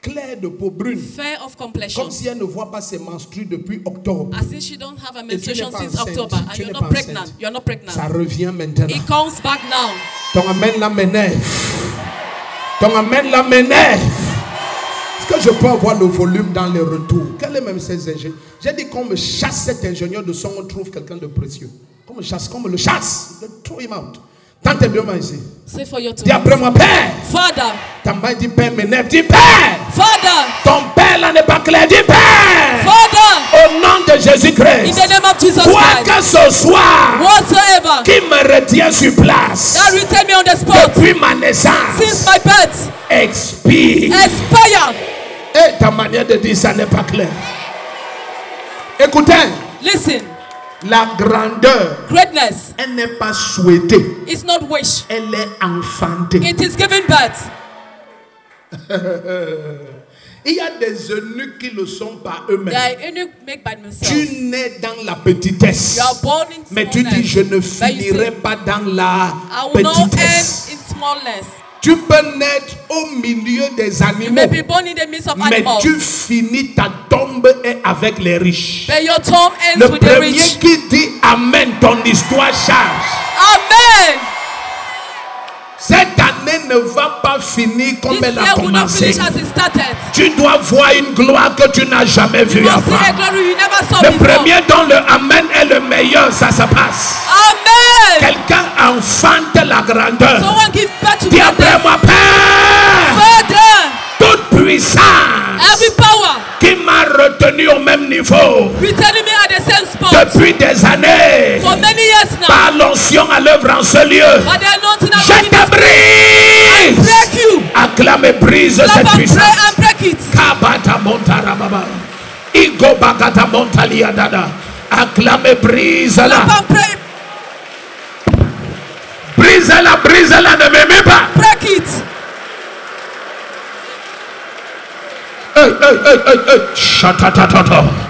claire de peau brune fair of complexion, comme si elle ne voit pas ses menstrues depuis octobre as if she don't have a menstruation since enceinte. October, and Tu you're not pregnant. enceinte. You're not pregnant. ça revient maintenant It comes back now. ton amène la m'énerve ton amène la m'énerve que je peux avoir le volume dans les retours quel est même ces ingénieurs? J'ai dit qu'on me chasse cet ingénieur de son on trouve quelqu'un de précieux. Qu'on me chasse qu'on me le chasse. De throw him out Tends tes deux mains ici. Dis après moi père. Father, ta main dit père m'énerve dis père. Father, ton père là n'est pas clair dis père. Father, au nom de in Jésus-Christ the name of Jesus quoi Christ, que ce soit whatsoever qui me retient sur place that retain me on the spot depuis ma naissance since my birth expire. expire. Ta manière de dire ça n'est pas clair. Écoutez, Listen, la grandeur, greatness elle n'est pas souhaitée, is not wish, elle est enfantée. it is given birth. Il y a des eunuques qui le sont par eux-mêmes. Tu nais dans la petitesse. You are born in Mais tu dis, je ne finirai pas dans la I will not end petitesse. Tu peux naître au milieu des You animaux. Mais animals, tu finis ta tombe est avec les riches. Le premier qui dit Amen, ton histoire change. Amen. Cette année ne va pas finir comme This elle a commencé. Tu dois voir une gloire que tu n'as jamais vue avant. Le premier dont le Amen est le meilleur, ça se passe. Amen. Quelqu'un enfante la grandeur. Someone give Dis après moi, Père, Father, toute puissance every power qui m'a retenu au même niveau returning me at the same spot depuis des années for many years now. par l'onction à l'œuvre en ce lieu. Je te brise. break you. Acclame et brise cette puissance. Kabata montara baba. Igo bakata montalia dada. Acclame. Clap and pray. Brise-la, brise-la, ne m'aimez pas. Break it. Hey, hey, hey, hey, hey. Shatatatata.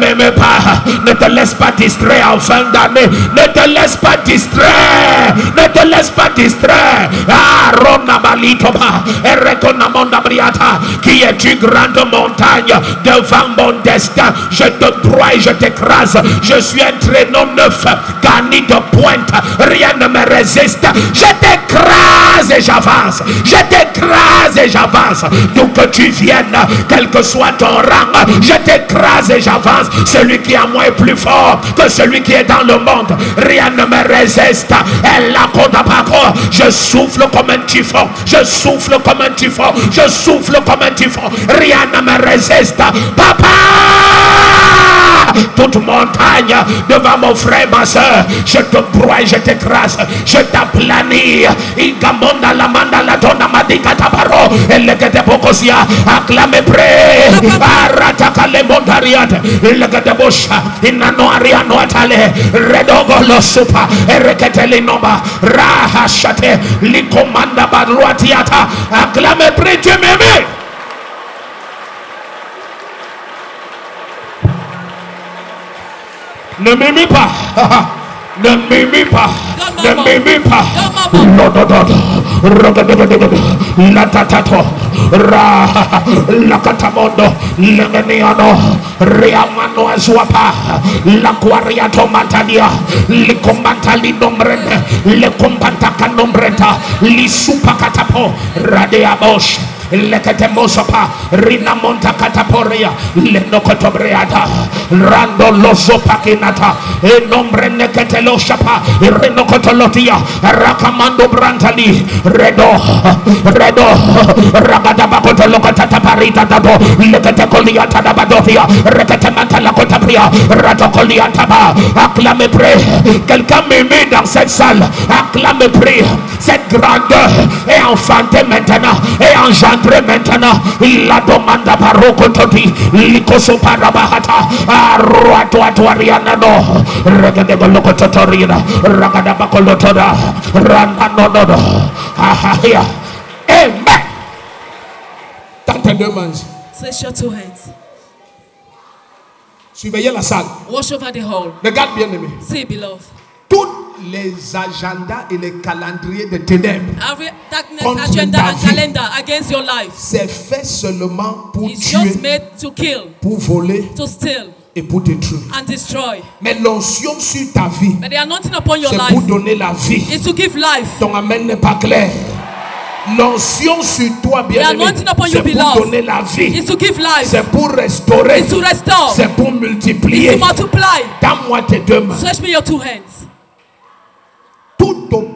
ne te laisse pas distraire en fin d'année ne te laisse pas distraire. Ne te laisse pas distraire. Ah rona balitoba briata qui est une grande montagne devant mon destin. Je te broie je t'écrase. Je suis un traîneau neuf garni de pointe. Rien ne me résiste. Je t'écrase et j'avance. Je t'écrase et j'avance. D'où que tu viennes quel que soit ton rang. Je t'écrase et j'avance celui qui est en moi est plus fort que celui qui est dans le monde. Rien ne me résiste. Je souffle comme un typhon. Je souffle comme un typhon. Je souffle comme un typhon. Rien ne me résiste. Papa toute montagne devant mon frère, ma soeur. Je te broie, je t'écrase, je t'aplanie. Igamonda la manda la donna madika tabaro. Elle que te bokosia, acclame pré. Arataka le mondariate. Elle que te bosha. Inano ariano atale. Redogo lo supa. Erekete li nomba. Raha shate. Li comanda baruatiata. Acclame pré, Dieu m'aimait. Ne m'aimez pas. Ne m'aimez pas. Ne m'aimez pas. La tatato. Ra. La catamondo, le meniano, Riamano azuapa. La quariato matania. Li. Le combata canombrenta. Li supa katapo. Radeabosh. Lekete mosapa rina monta kataporia lenokotobreada rando loso pakinata e nombre nekete lo shapa renokotolotia rakamando brantali redo redo ragada bakoto lokata parita dado lekete koliata da badofia rekete mantala kotapria rato koliata ba acclame prie quelqu'un met dans cette salle acclame prie cette grandeur est enfantée maintenant est engendrée maintenant la demande baroko toti likoso parabahata arwato atwariana no regede goloko totorina ragada bakolotoda randa no no ahaya amen Tends tes deux mains. Stretch your two hands. Surveillez la salle. Watch over the hall. Regarde bien aimé. See, beloved. Tous les agendas et les calendriers de ténèbres, Every darkness Contre agenda ta and vie. calendar against your life c'est fait seulement pour just tuer, made to kill, pour voler to steal, et pour détruire. and destroy. Mais l'onction sur ta vie, c'est pour donner la vie. is to give life. Ton amen n'est pas clair. L'onction sur toi, bien aimé, c'est pour donner la vie. C'est pour restaurer. Is to restore. C'est pour multiplier. Donne-moi tes deux mains.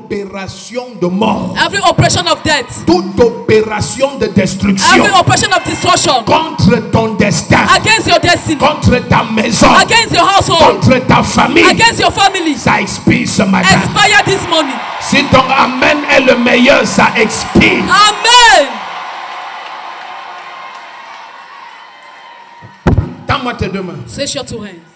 Opération de mort, Every oppression of death, toute opération de destruction every oppression of destruction contre ton destin, against your destiny, contre ta maison, against your household, contre ta famille, against your family, ça expire ce matin. expire this morning. Si ton amen est le meilleur, ça expire. Amen. Donne-moi tes deux mains. Stretch your two hands.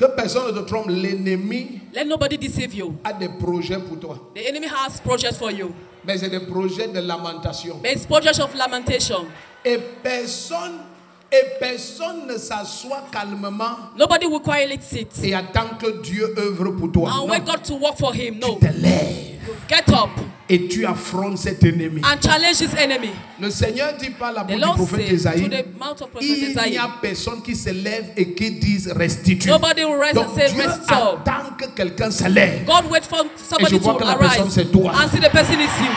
Que personne ne te trompe. L'ennemi Let nobody deceive you. a des projets pour toi. The enemy has projects for you. Mais c'est des projets de lamentation. But it's projects of lamentation. Et personne, et personne ne s'assoit calmement Nobody will quietly sit et attend que Dieu œuvre pour toi. and wait God to work for him. No. Tu te lèves Get up et tu affrontes cet ennemi. and challenge this enemy. Le Seigneur dit par la bouche du prophète Isaïe, il n'y a personne qui se lève et qui dise restitue. Nobody will rise Donc and say Dieu attend que quelqu'un se lève. God wait for somebody Et je vois to que la arise personne, c'est toi. and see the person is you.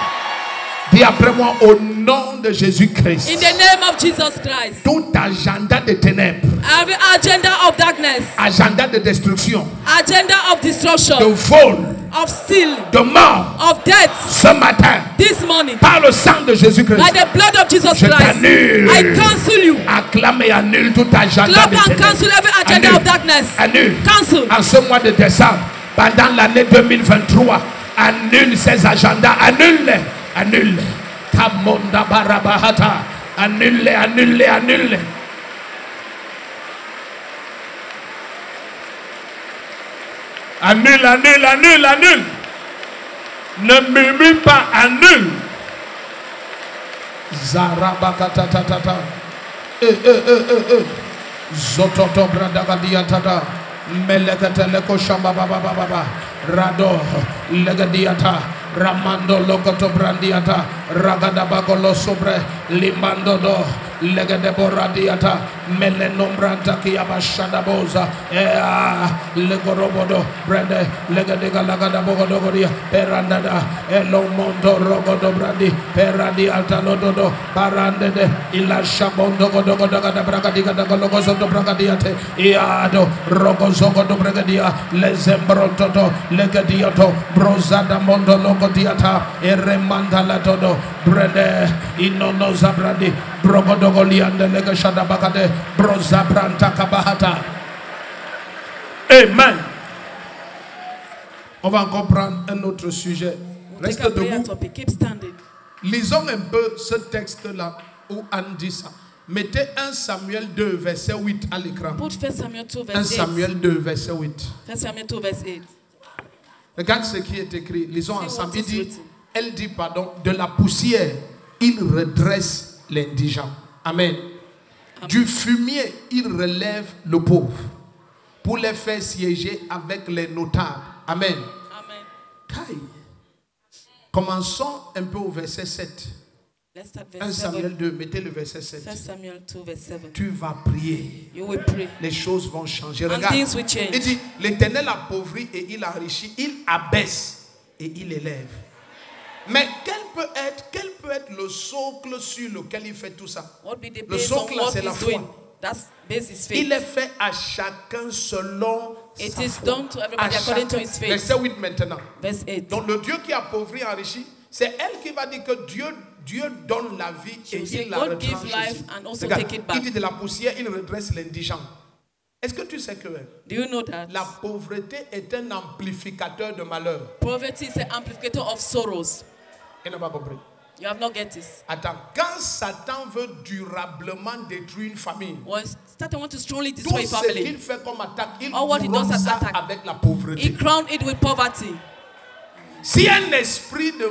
Dis après moi au nom de Jésus-Christ. In the name of Jesus Christ. Tout agenda de ténèbres, Every agenda of darkness, agenda de destruction, agenda of de destruction, vol, of stealing, de mort, of death, ce matin, this morning, par le sang de Jésus-Christ, by the blood of Jesus Je Christ, t'annule. I cancel you. acclame et annule tout agenda Clap de and ténèbres. cancel every agenda Annule. of darkness. Annule. Cancel. En ce mois de décembre, pendant l'année 2023, annule ces agendas, annule-les, annule-les. Kamonda barabahata, annule-les, annule-les, annule-les. Annule, annule, annule, annule. Ne murmure pas, annule. Zarabakatatata. Eh, eh, eh, eh, eh. Zototo bradagadiatada. Melekateleko shamba baba baba baba. Rado legadiata. Ramando lokoto brandiata. Ragada bagolo sobre. libandodo legedeboradiyata melenombranta kiyabashadaboza ea legorobodo brende legedegalagadabogodogodia perandada elomondo rogodobrandi peradi altanododo barandede ilashabondogodogodagadabragadigadagologosodobragadiyate iado rogozogodobregedia lezembrontoto legediyoto brozadamondologodiata eremandalatodo brende inonoz Brozabranta kabahata. Amen. On va encore prendre un autre sujet. Reste debout. Lisons un peu ce texte-là où Anne dit ça. Mettez 1 Samuel 2, verset 8 à l'écran. Put 1 Samuel 2 1 verse 8. Samuel 2, verset 8. 1 Samuel 2 verse 8. Regarde ce qui est écrit. Lisons ensemble. Il dit, elle dit, pardon, de la poussière, il redresse l'indigent. Amen. Du fumier, il relève le pauvre pour les faire siéger avec les notables. Amen. Amen. Kai. Commençons un peu au verset 7. Let's start 1 verse 7. Samuel 2, mettez le verset 7. 1 Samuel 2 verse 7. Tu vas prier. You will pray. Les choses vont changer. And Regarde. things will change. Il dit, l'éternel appauvrit et il enrichit, il abaisse et il élève. Mais quelle peut être, quelle peut être le socle sur lequel il fait tout ça? What be the Le socle, c'est la foi. Il est fait à chacun selon It sa is foi. done to everybody À according to chacun. his faith. Verset 8 maintenant. Verse 8. Donc le Dieu qui appauvrit enrichit, c'est elle qui va dire que Dieu, Dieu donne la vie et il la back. Il dit de la poussière, il redresse l'indigent. Est-ce que tu sais que Do you know that? la pauvreté est un amplificateur de malheur? Poverty is an amplificator of sorrows. Il n'a pas compris. You have not get this. Attends, quand Satan veut durablement détruire une famille, When Satan wants to strongly tout destroy a ce family, qu'il fait comme attaque, il All what he couronne does as ça attack. avec la he pauvreté. crowned it with poverty. Si un esprit de...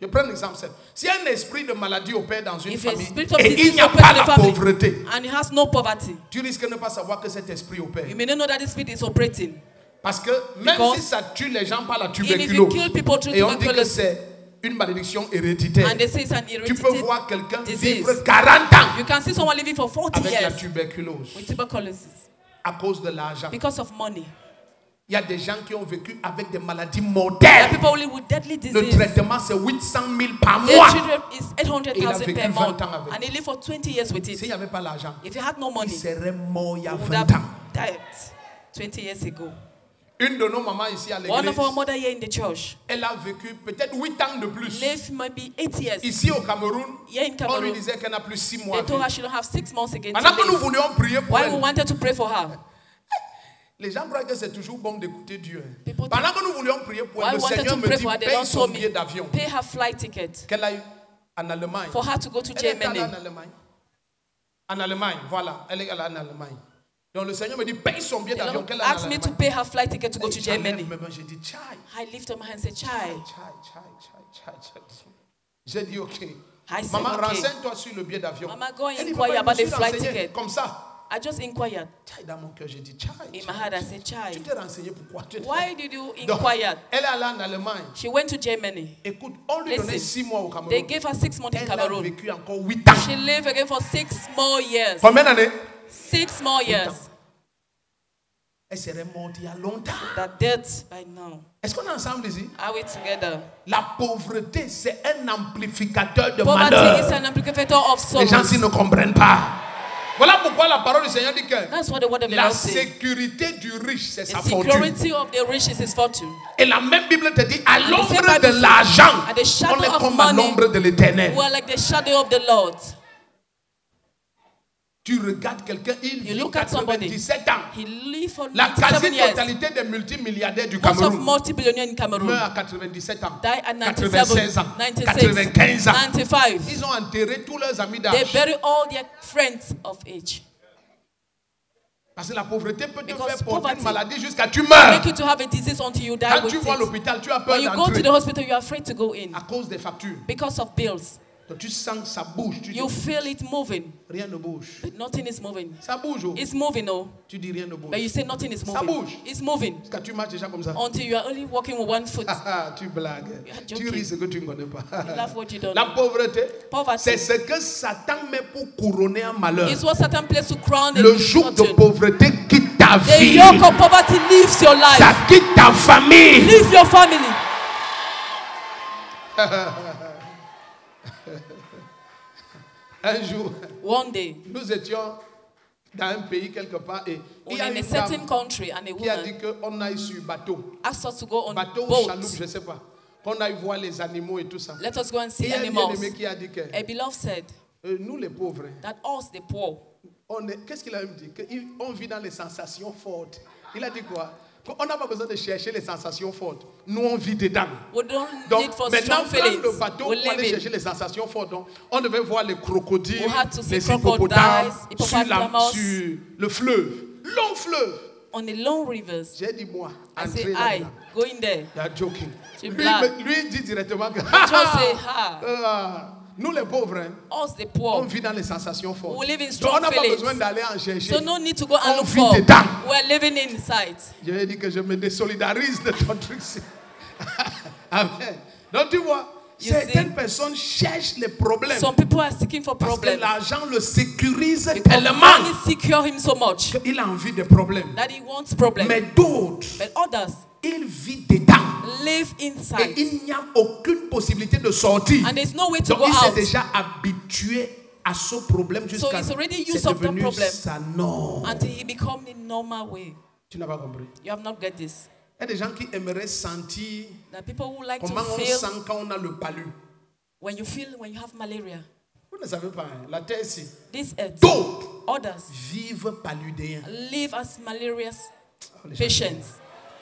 Je prends l'exemple simple. Si un esprit de maladie opère dans une If famille et il n'y a pas la family pauvreté, and he has no poverty, tu risques de ne pas savoir que cet esprit opère. you may not know that this spirit is operating. Parce que même Because si ça tue les gens par la tuberculose, et on dit que c'est une malédiction héréditaire, And they say it's an tu peux voir quelqu'un vivre 40 ans You can see someone living for 40 avec la tuberculose with tuberculosis à cause de l'argent. because of money. Il y a des gens qui ont vécu avec des maladies mortelles. people who live with deadly Le traitement, c'est 800 000 par mois. Et il a 800,000 vécu per 20 month. ans avec. And they live for 20 years with S'il it. n'y avait pas l'argent, If you had no il money, serait mort il y a you would 20 have ans. died 20 years ago. Une de nos mamans ici à One l'église, of our mother here in the church elle a vécu peut-être 8 ans de plus. lived maybe 8 years. Ici au Cameroun, on lui disait qu'elle n'a plus 6 mois. they à told her vivre. she don't have six months again Pendant que nous voulions prier pour elle, wanted to pray for her? Les gens croient que c'est toujours bon d'écouter Dieu. People Pendant que nous voulions prier pour elle, le Seigneur me dit paye son billet d'avion pay her flight ticket qu'elle a eu en Allemagne. for her to go to Elle est allée en Allemagne. En Allemagne, voilà. Elle est allée en Allemagne. Donc le Seigneur me dit paye son billet d'avion qu'elle a me to pay her flight ticket to go to Germany. J'ai dit, chai, I lift up my hand and say, chai, chai, chai, chai, chai, chai. J'ai dit, ok. Maman, renseigne-toi sur le billet d'avion. Mama, go and inquire about je the flight ticket. Comme ça. I just inquired. Dans mon cœur, j'ai dit, chai. In my heart, I said, Tu Child, t'es renseigné pourquoi Tu why did you Donc, inquire? Elle est allée en Allemagne. She went to Germany. Écoute, on lui donnait six mois au They Cameroun. gave her six months in Elle a Cameroon. vécu encore huit ans. She lived again for six more years. Combien d'années? Six more years. Elle serait morte il y a longtemps. That death by now. Est-ce qu'on est ensemble ici? Are we together? La pauvreté, c'est un amplificateur de Poverty is malheur. an amplificator of Les gens s'ils ne comprennent pas. Voilà pourquoi la parole du Seigneur dit que la sécurité du riche, c'est sa fortune. Et la même Bible te dit, à l'ombre de l'argent, on est of comme à l'ombre de l'éternel. We are like the shadow of the Lord. Tu regardes quelqu'un, il vit look at somebody. 97 ans. He for La 97 years. quasi-totalité des multimilliardaires du Cameroun meurt à 97 ans, die at 97, 96 ans, 96, 95 ans. 95. Ils ont enterré tous leurs amis They d'âge. bury all their friends of age. Parce que la pauvreté peut te Because faire porter une maladie jusqu'à tu meurs. Make you to have a disease until you die Quand tu vois it. l'hôpital, tu as peur d'entrer the hospital, you're afraid to go in à cause des factures. because of bills. Donc tu sens que ça bouge. Tu You feel it moving, rien ne bouge. but nothing is moving. Ça bouge. oh. It's moving, oh, Tu dis rien ne bouge. but you say nothing is Ça moving. bouge. It's moving Quand tu marches déjà comme ça. until you are only walking with one foot. Ah, tu blagues. Tu ris ce que tu ne connais pas. You laugh what you don't La pauvreté, Poverty c'est ce que Satan met pour couronner un malheur. is what Satan plays to crown Le joug de pauvreté quitte ta The vie. yoke of poverty leaves your life. Ça quitte ta famille. Leave your family. Un jour, One day, nous étions dans un pays quelque part et il y a une dame country and a qui a dit qu'on aille sur bateau. us to go on Bateau ou boat. chaloupe, je ne sais pas. Qu'on aille voir les animaux et tout ça. Let us go and Et see il y a animals. qui a dit que A beloved said euh, nous les pauvres, hein, that us, the poor, qu'est-ce qu'il a même dit? Qu'on vit dans les sensations fortes. Il a dit quoi? On n'a pas besoin de chercher les sensations fortes. Nous, on vit dedans. we don't Donc, maintenant, prendre le bateau pour aller chercher les sensations fortes. Donc, on devait voir les crocodiles, les hippopotames sur, la- sur le fleuve. Long fleuve. On the long rivers. J'ai dit, moi, I say, I go in there. You are joking. Lui, lui, dit directement que say, ha. Nous les pauvres, hein, Us, the on vit dans les sensations fortes. We live in Donc, on n'a pas besoin d'aller en chercher. So no need to go and On vit for. dedans. We're living inside. Je vais dire que je me désolidarise de ton truc. Amen. Donc tu vois, You certaines see? personnes cherchent les problèmes. Some people are seeking for Parce que l'argent le sécurise Because tellement secure him so much qu'il a envie des problèmes. that he wants problems. Mais d'autres, ils vivent dedans. Live Et inside. il n'y a aucune possibilité de sortir. And there's no way to Donc go il s'est déjà habitué à ce problème jusqu'à already c'est devenu sa norme. Until he become the normal way. Tu n'as pas compris? You have not get this. Il y a des gens qui aimeraient sentir like comment on feel sent quand on a le palu. when you feel when you have malaria. Vous ne savez pas, hein, la terre ici. D'autres others vivent paludéens. live as malarious Oh, patients.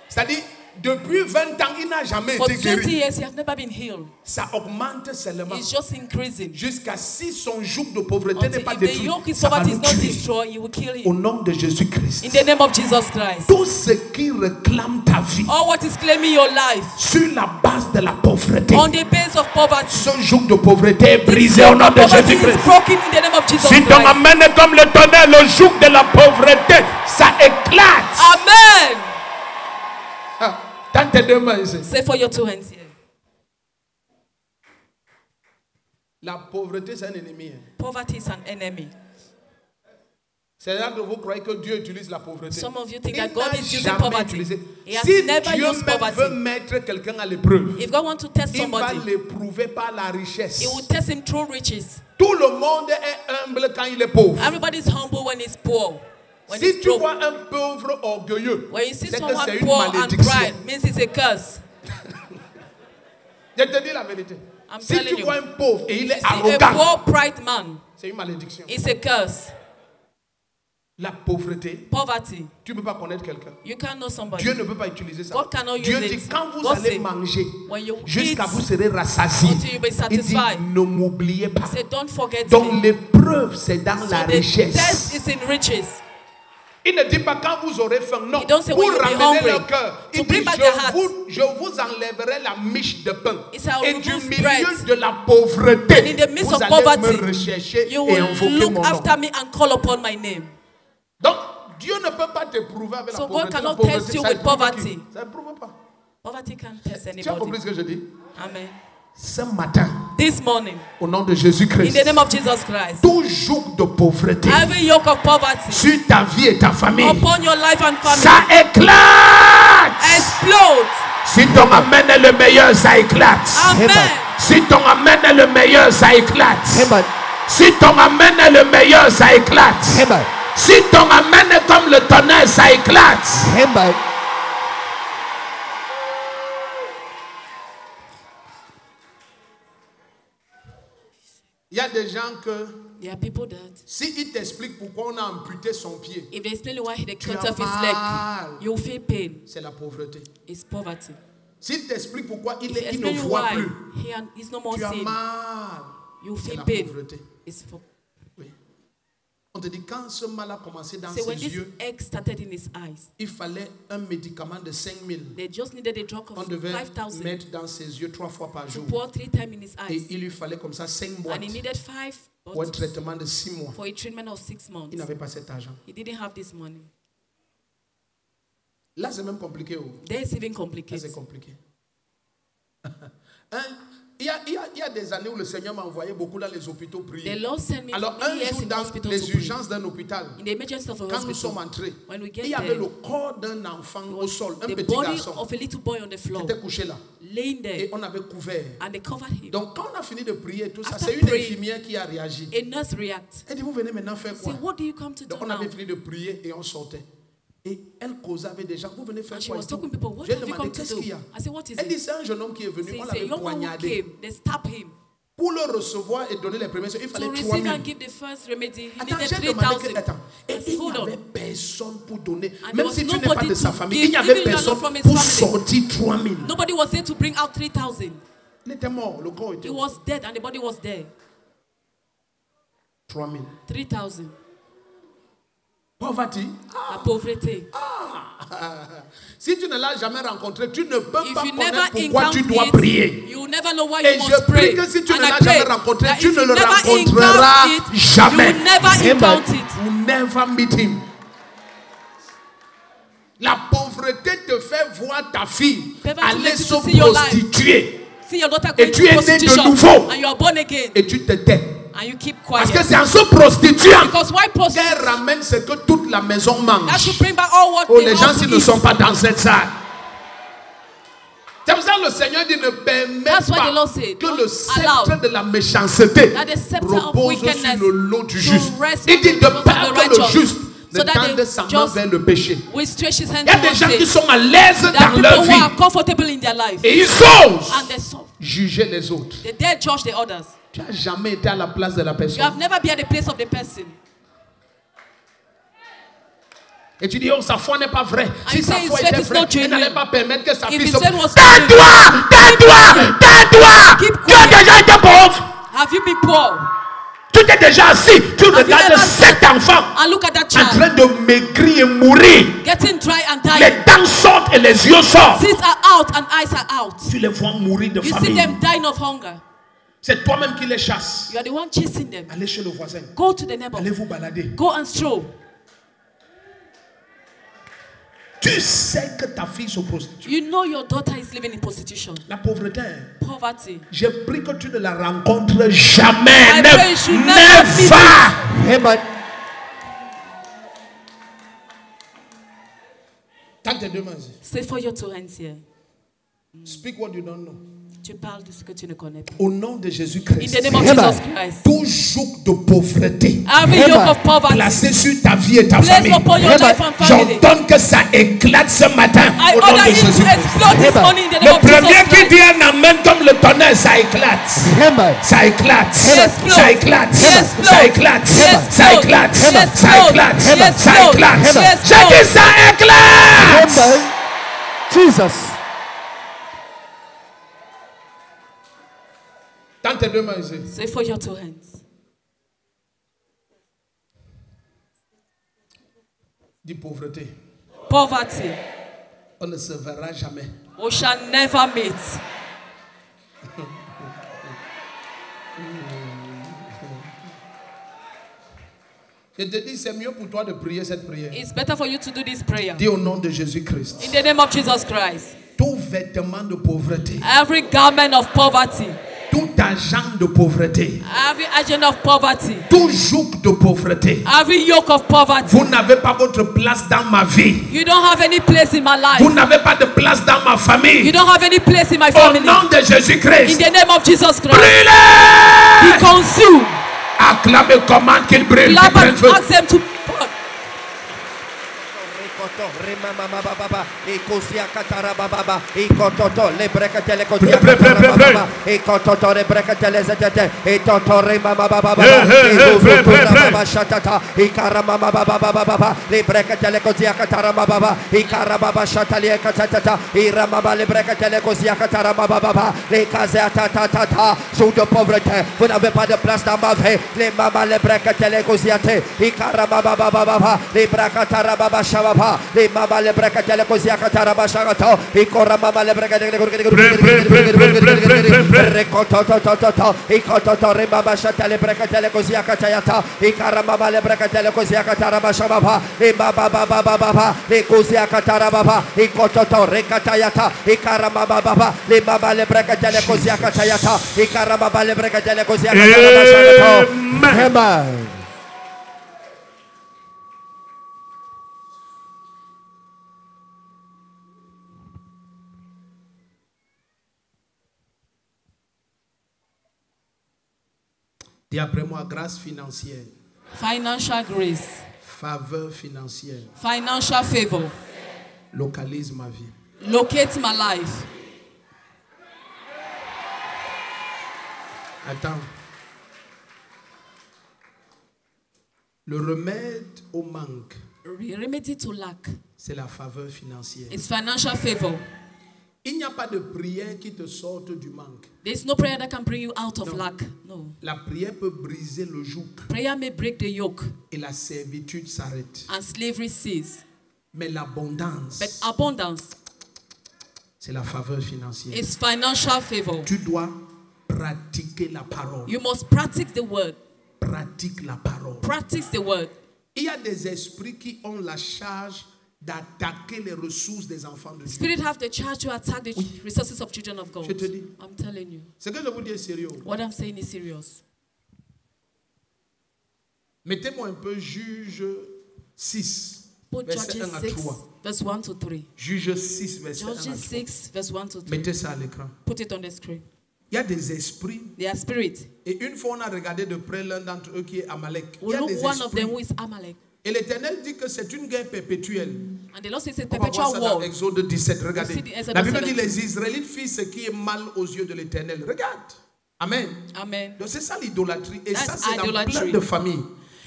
C'est-à-dire, depuis 20 ans, il n'a jamais For été 20 guéri. years, he has never been healed. Ça augmente seulement. It's just increasing. Jusqu'à si son joug de pauvreté n'est pas détruit, ça va nous tuer. Au nom de Jésus-Christ. In the name of Jesus Christ. Tout ce qui réclame ta vie All what is claiming your life sur la base de la pauvreté, on the base of poverty. ce joug de pauvreté est brisé au nom de Jésus-Christ. broken in the name of Jesus Si ton amène est comme le tonnerre, le joug de la pauvreté, ça éclate. Amen. Tends tes deux mains ici. Say for your two hands here. La pauvreté, c'est un ennemi. Poverty is an enemy. Certains de vous croyez que Dieu utilise la pauvreté. Some of you think Il that God is using poverty. utilisé. He has Si never Dieu used même poverty. veut mettre quelqu'un à l'épreuve, If God wants to test il va somebody, l'éprouver par la richesse. He will test him through riches. Tout le monde est humble quand il est pauvre. Everybody's humble when he's poor. When Si tu vois un pauvre orgueilleux, c'est que c'est une malédiction. means it's a curse. Je te dis la vérité. I'm Si tu you. vois un pauvre et il est arrogant, c'est une malédiction. it's a curse. La pauvreté, Poverty. tu ne peux pas connaître quelqu'un. You can't know somebody. Dieu ne peut pas utiliser ça. God cannot Dieu use dit it. quand vous God allez manger jusqu'à vous serez rassasiés, il dit ne m'oubliez pas. Say, don't forget Donc l'épreuve c'est dans So la richesse. test is in riches. Il ne dit pas quand vous aurez faim, non. Pour ramener le cœur. Il dit je vous, je vous enlèverai la miche de pain. Et du milieu de la pauvreté, And in the midst vous of allez poverty, me rechercher You et invoquer look mon nom. after me and call upon my name. Donc Dieu ne peut pas t'éprouver avec So la God pauvreté. La pauvreté, test you ça with poverty. Ça éprouve pas. Poverty can't test Tu as compris anybody. ce que je dis? Amen. Ce matin, This morning, au nom de in Jésus-Christ, the name of Jesus Christ, tout joug de pauvreté every yoke of poverty sur ta vie et ta famille, upon your life and family ça éclate. explode. Si ton amen est le meilleur, ça éclate. Amen. Si ton amen est le meilleur, ça éclate. Amen. Si ton amen est le meilleur, ça éclate. Amen. Si ton amen est comme le tonnerre, ça éclate. Amen. Il y a des gens que, There are people that, s'ils t'expliquent pourquoi on a amputé son pied, if they explain why they Tu cut as off his mal. leg, you feel pain. c'est la pauvreté. It's poverty. S'ils t'expliquent pourquoi il, est- il ne voit why plus, he he's no more tu as mal. you C'est feel la pain. pauvreté. It's for. On te dit, quand ce mal a commencé dans when ses this yeux, egg started in his eyes, il fallait un médicament de 5000. they just needed a drug On devait 5,000 mettre dans ses yeux trois fois par to jour. pour three times in his Et il lui fallait comme ça 5 boîtes And he needed five pour un bottles traitement de 6 mois. for a treatment of six months. Il n'avait pas cet argent. He didn't have this money. Là, c'est même compliqué. oh. There is even Là, complicated. c'est compliqué. Hein? Il, y a, il y a- il y a des années où le Seigneur m'a envoyé beaucoup dans les hôpitaux prier. Alors, un jour, dans les urgences d'un hôpital, quand nous sommes entrés, il y avait le corps d'un enfant au sol, un petit garçon of a little boy on the qui était couché là. Et on avait couvert. and they covered him. Donc, quand on a fini de prier, tout ça, c'est une infirmière qui a réagi. Elle dit, vous venez maintenant faire quoi? What do you come to do Donc, on avait fini de prier et on sortait. Et elle causait avec des gens, vous venez faire quoi was et tout. talking to people, what J'ai demandé, qu'est-ce qu'il y a? I said, what is Elle dit, it? c'est un jeune homme qui est venu, Say, on l'avait poignardé. Pour le recevoir et donner les premiers soins, il fallait receive 3000. and give the first remedy, he Attends, needed j'ai demandé que, 3,000. attends, et I il n'y avait personne pour donner. And Même si tu n'es pas de sa famille, il n'y avait personne pour sortir 3000. Nobody was there to bring out 3,000. Il était mort, le corps était He was dead and the body was there. 3000. 3,000. Poverty. La pauvreté. Si tu ne l'as jamais rencontré, tu ne peux If pas connaître pourquoi tu dois it, prier. you never know why Et you je prie que si tu And ne l'as jamais rencontré, tu ne le rencontreras it, jamais. You never it. You never meet him. La pauvreté te fait voir ta fille aller se prostituer Et tu es né de nouveau. and you are born again et tu te tais. And you keep Parce que c'est en se prostituant Because why prostitute? qu'elle ramène ce que toute la maison That mange. should bring back all what Oh, the les gens qui ne sont pas dans cette salle. C'est pour ça que le Seigneur dit ne permet pas said, que le sceptre de la méchanceté repose sur le lot du juste. Il dit the de peur que le juste ne so tende sa main vers le péché. Il y a des gens qui sont à l'aise dans leur vie et ils osent and they solve. juger les autres. They dare judge the others. Tu n'as jamais été à la place de la You personne. have never been at the place of the person. Et tu dis, oh, sa foi n'est pas vraie. Si you sa foi était vraie, elle n'allait pas permettre que sa If fille se... Tais-toi Tais-toi Tais-toi Tu as déjà été pauvre Have you been poor? Tu t'es déjà assis. Tu you regardes cet enfant And look at that en child? train de maigrir et mourir. getting dry and dying. Les dents sortent et les yeux sortent. Are out and eyes are out. Tu les vois mourir de You see famine. them dying of hunger. C'est toi-même qui les chasses. You are the one chasing them. Allez chez le voisin. Go to the neighbor. Allez vous balader. Go and stroll. Tu sais que ta fille se prostitue. You know your daughter is living in prostitution, La pauvreté. poverty. J'ai pris que tu ne la rencontres jamais. I Ne- pray you never Amen. Tends tes deux mains. ici. Say for your two hands here. Speak what you don't know. Tu parles de ce que tu ne connais pas. Au nom de Jésus-Christ. Tout joug de pauvreté poverty placé sur ta vie et ta famille. J'ordonne que ça éclate ce matin I au nom de Jésus-Christ. Le premier qui dit un amen comme le tonnerre, ça éclate. Ça éclate. Ça éclate. Ça éclate. Ça éclate. Ça éclate. Ça éclate. J'ai dit ça éclate. Jesus. Tends tes deux mains ici. Say for your two hands. Dis pauvreté. Poverty. On ne se verra jamais. We shall never meet. Je te dis, c'est mieux pour toi de prier cette prière. It's better for you to do this prayer. Dis au nom de Jésus-Christ. In the name of Jesus Christ. Tout vêtement de pauvreté, Every garment of poverty, tout agent de pauvreté, every agent of poverty, tout joug de pauvreté, every yoke of poverty? vous n'avez pas votre place dans ma vie. You don't have any place in my Vous life. n'avez pas de place dans ma You famille. don't have any place in my Au family. nom de In Jésus-Christ, the name of Jesus Christ. Brûlez consumed. Acclame et commande qu'il brûle, Clap and feu. ask them to burn. Ikoto, remama baba, ikosia katara baba, ikototo, lebrekete le kosia Pray, pray, pray, pray, baba, ikototo lebrekete le zetete, itoto remama baba baba, Hey, hey, hey, pray, pray, ikozutu pray. baba shatata, ikarama baba baba baba, lebrekete le kosia katara baba, ikara baba shatali katata, irama baba lebrekete le kosia katara baba baba, les kazea tata tata, sous de pauvreté, vous n'avez pas de place dans ma vie, les mamas lebrekete le kosiate, ikara baba baba baba, les brakatara baba shababa, les mamas lebrekete le kosia katara baba shagato, ikora mama lebrekete le Pray, pray, pray, pray, pray, pray, pray, pray. Rekototototo, Dis après moi, grâce financière, Financial grace, faveur financière, financial favor. localise ma vie. Locate my life. Attends. Le remède au manque, Re- Remedy to lack c'est la faveur financière. is financial favor. Il n'y a pas de prière qui te sorte du manque. There's no prayer that can bring you out of No. lack. No. La prière peut briser le joug Prayer may break the yoke et la servitude s'arrête. and slavery cease. Mais l'abondance, But abundance c'est la faveur financière. is financial favor. Tu dois pratiquer la parole. You must practice the word. Pratique la parole. Practice the word. Il y a des esprits qui ont la charge d'attaquer les ressources des enfants de Dieu. Spirit have the charge to attack the resources of children of God. Je te dis. I'm telling you. Ce que je vous dis est sérieux. What I'm saying is serious. Mettez-moi un peu juge 6. Put Verset Judges 1 à 6, 3. verse 1 to 3. Juge 6, verset 1 à Judges 3. 6, verse 1 to 3. Mettez ça à l'écran. Put it on the screen. Il y a des esprits. They are spirit. Et une fois, on a regardé de près l'un d'entre eux qui est Amalek. Il y We a look des one of them who is Amalek. Et l'Éternel dit que c'est une guerre perpétuelle. And the Lord says it's perpetual ça dans war. Exode 17. Regardez. La Bible dit 17. les Israélites firent ce qui est mal aux yeux de l'Éternel. Regarde. Amen. Amen. Donc c'est ça l'idolâtrie. Et That's ça, c'est dans plein de familles.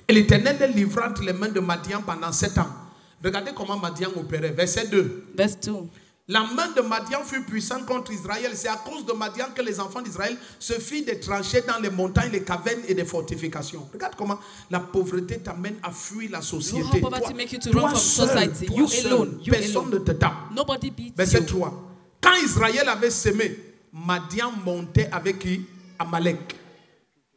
Et l'Éternel les livra entre les mains de Madian pendant sept ans. Regardez comment Madian opérait. Verset 2. Verse 2. La main de Madian fut puissante contre Israël. C'est à cause de Madian que les enfants d'Israël se firent des tranchées dans les montagnes, les cavernes et des fortifications. Regarde comment la pauvreté t'amène à fuir la société. toi seul, toi You seul, alone, you personne alone. ne te tape. Nobody beats Verset you. 3. Quand Israël avait semé, Madian montait avec qui? Amalek.